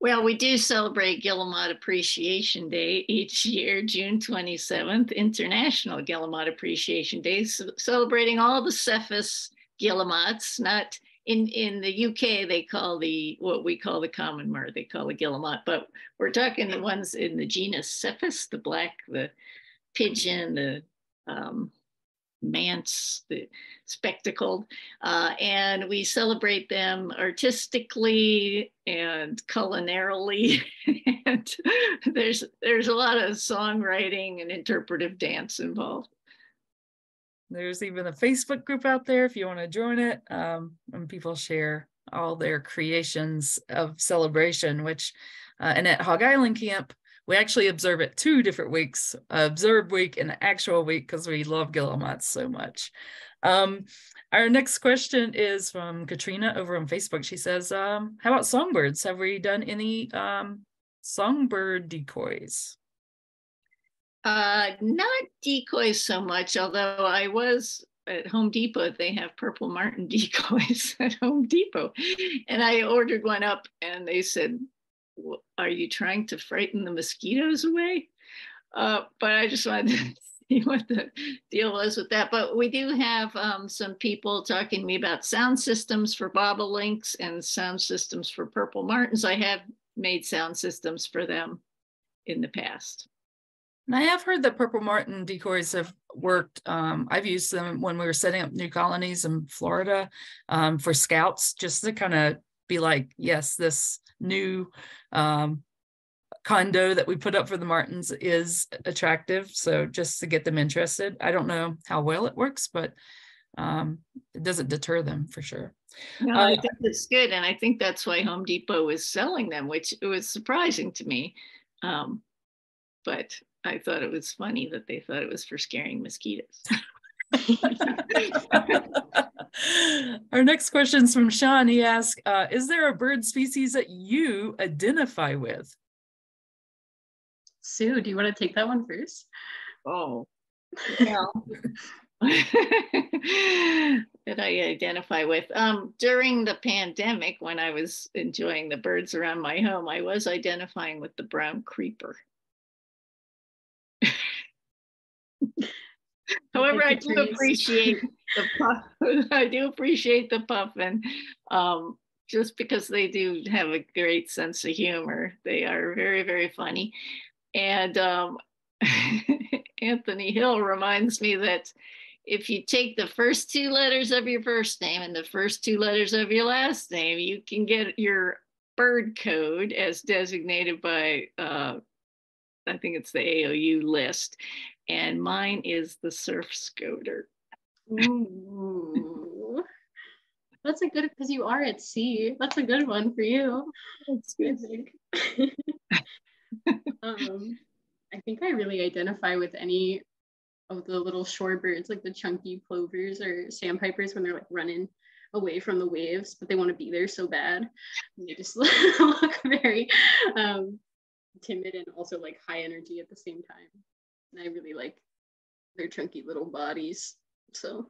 Well, we do celebrate Guillemot Appreciation Day each year, June 27th, International Guillemot Appreciation Day, celebrating all the Cepphus Guillemots, not in, in the UK, they call the, what we call the common murre, they call the Guillemot, but we're talking the ones in the genus Cepphus, the black, the pigeon, the um, Mandt's, the spectacled, uh, and we celebrate them artistically and culinarily. and there's there's a lot of songwriting and interpretive dance involved. There's even a Facebook group out there if you want to join it, um, and people share all their creations of celebration. Which, uh, and at Hog Island Camp, we actually observe it two different weeks observed week and actual week because we love guillemots so much. Um, our next question is from katrina over on facebook. She says um, how about songbirds? Have we done any um, songbird decoys? Uh, not decoys so much although i was at Home Depot, they have purple martin decoys at Home Depot. And I ordered one up and they said, are you trying to frighten the mosquitoes away? Uh, but I just wanted to see what the deal was with that. But we do have um, some people talking to me about sound systems for bobolinks and sound systems for purple martins. I have made sound systems for them in the past. And I have heard that purple martin decoys have worked. Um, I've used them when we were setting up new colonies in Florida um, for scouts, just to kind of be like, yes, this new um, condo that we put up for the Martins is attractive. So just to get them interested, I don't know how well it works, but um, it doesn't deter them for sure. No, uh, I think it's good. And I think that's why Home Depot is selling them, which it was surprising to me. Um, but I thought it was funny that they thought it was for scaring mosquitoes. Our next question is from Sean. He asks, uh, is there a bird species that you identify with? Sue, do you want to take that one first? Oh, yeah. that I identify with. Um, during the pandemic, when I was enjoying the birds around my home, I was identifying with the brown creeper. However, I do appreciate the puff. I do appreciate the puffin, um, just because they do have a great sense of humor. They are very, very funny. And um, Anthony Hill reminds me that if you take the first two letters of your first name and the first two letters of your last name, you can get your bird code as designated by, uh, I think it's the AOU list and mine is the surf scoter. Ooh. That's a good because you are at sea. That's a good one for you. That's good. I think. um, I think I really identify with any of the little shorebirds, like the chunky plovers or sandpipers when they're like running away from the waves, but they want to be there so bad. And they just look very um, timid and also like high energy at the same time. I really like their chunky little bodies. So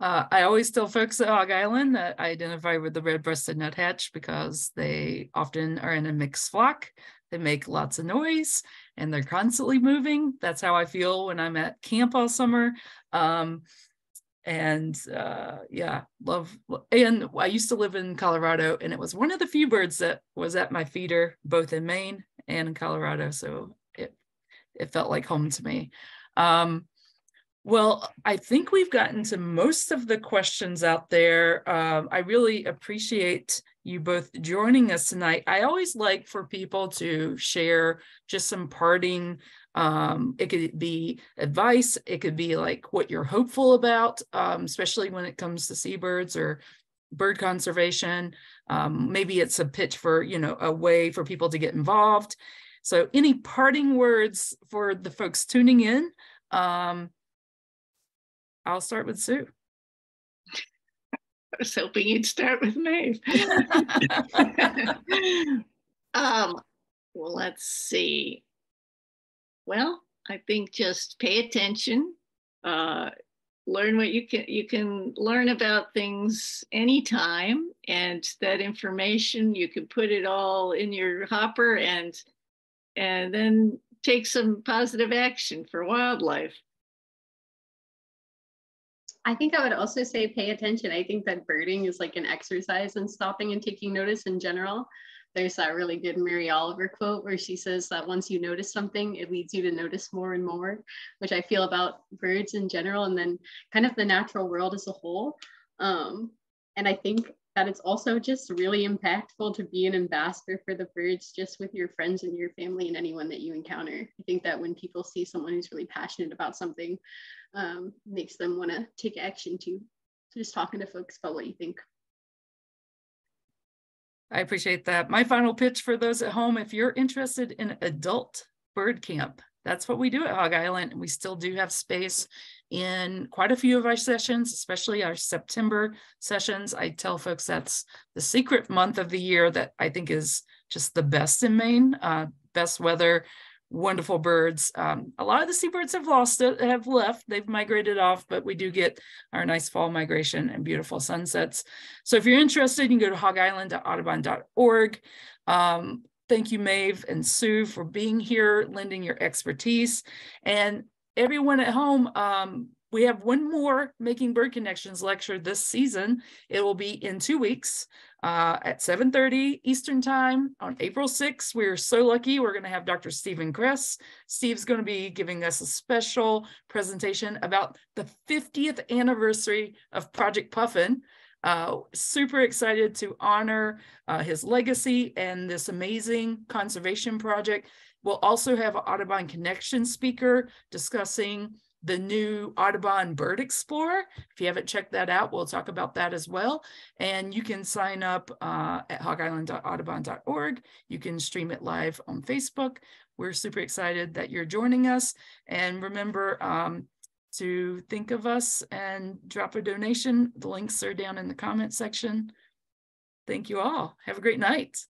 Uh, I always tell folks at Hog Island that I identify with the red-breasted nuthatch because they often are in a mixed flock. They make lots of noise and they're constantly moving. That's how I feel when I'm at camp all summer. Um, and uh, yeah, love. And I used to live in Colorado, and it was one of the few birds that was at my feeder, both in Maine and in Colorado. So it felt like home to me. Um, well, I think we've gotten to most of the questions out there. Um, I really appreciate you both joining us tonight. I always like for people to share just some parting. Um, it could be advice, it could be like what you're hopeful about, um, especially when it comes to seabirds or bird conservation. Um, maybe it's a pitch for, you know, a way for people to get involved. So, any parting words for the folks tuning in? Um, I'll start with Sue. I was hoping you'd start with me. um, well, let's see. Well, I think just pay attention. Uh, learn what you can you can learn about things anytime and that information you can put it all in your hopper and and then take some positive action for wildlife I think I would also say pay attention. I think that birding is like an exercise in stopping and taking notice in general. There's that really good Mary Oliver quote where she says that once you notice something, it leads you to notice more and more, which I feel about birds in general and then kind of the natural world as a whole. Um, and I think that it's also just really impactful to be an ambassador for the birds just with your friends and your family and anyone that you encounter. I think that when people see someone who's really passionate about something, um, makes them want to take action too. So just talking to folks about what you think. I appreciate that. My final pitch for those at home, if you're interested in adult bird camp, that's what we do at Hog Island. And we still do have space in quite a few of our sessions, especially our September sessions. I tell folks that's the secret month of the year that I think is just the best in Maine, uh, best weather, wonderful birds. Um, a lot of the seabirds have lost it, have left, they've migrated off, but we do get our nice fall migration and beautiful sunsets. So if you're interested, you can go to hogisland.audubon.org. Um, thank you, Maeve and Sue, for being here, lending your expertise. And everyone at home, um, we have one more Making Bird Connections lecture this season. It will be in two weeks uh, at 7.30 Eastern Time on April 6th. We're so lucky. We're going to have Dr. Stephen Kress. Steve's going to be giving us a special presentation about the 50th anniversary of Project Puffin. Uh, super excited to honor uh, his legacy and this amazing conservation project. We'll also have an Audubon Connection speaker discussing the new Audubon Bird Explorer. If you haven't checked that out, we'll talk about that as well. And you can sign up uh, at hogisland.audubon.org. You can stream it live on Facebook. We're super excited that you're joining us. And remember um, to think of us and drop a donation. The links are down in the comment section. Thank you all. Have a great night.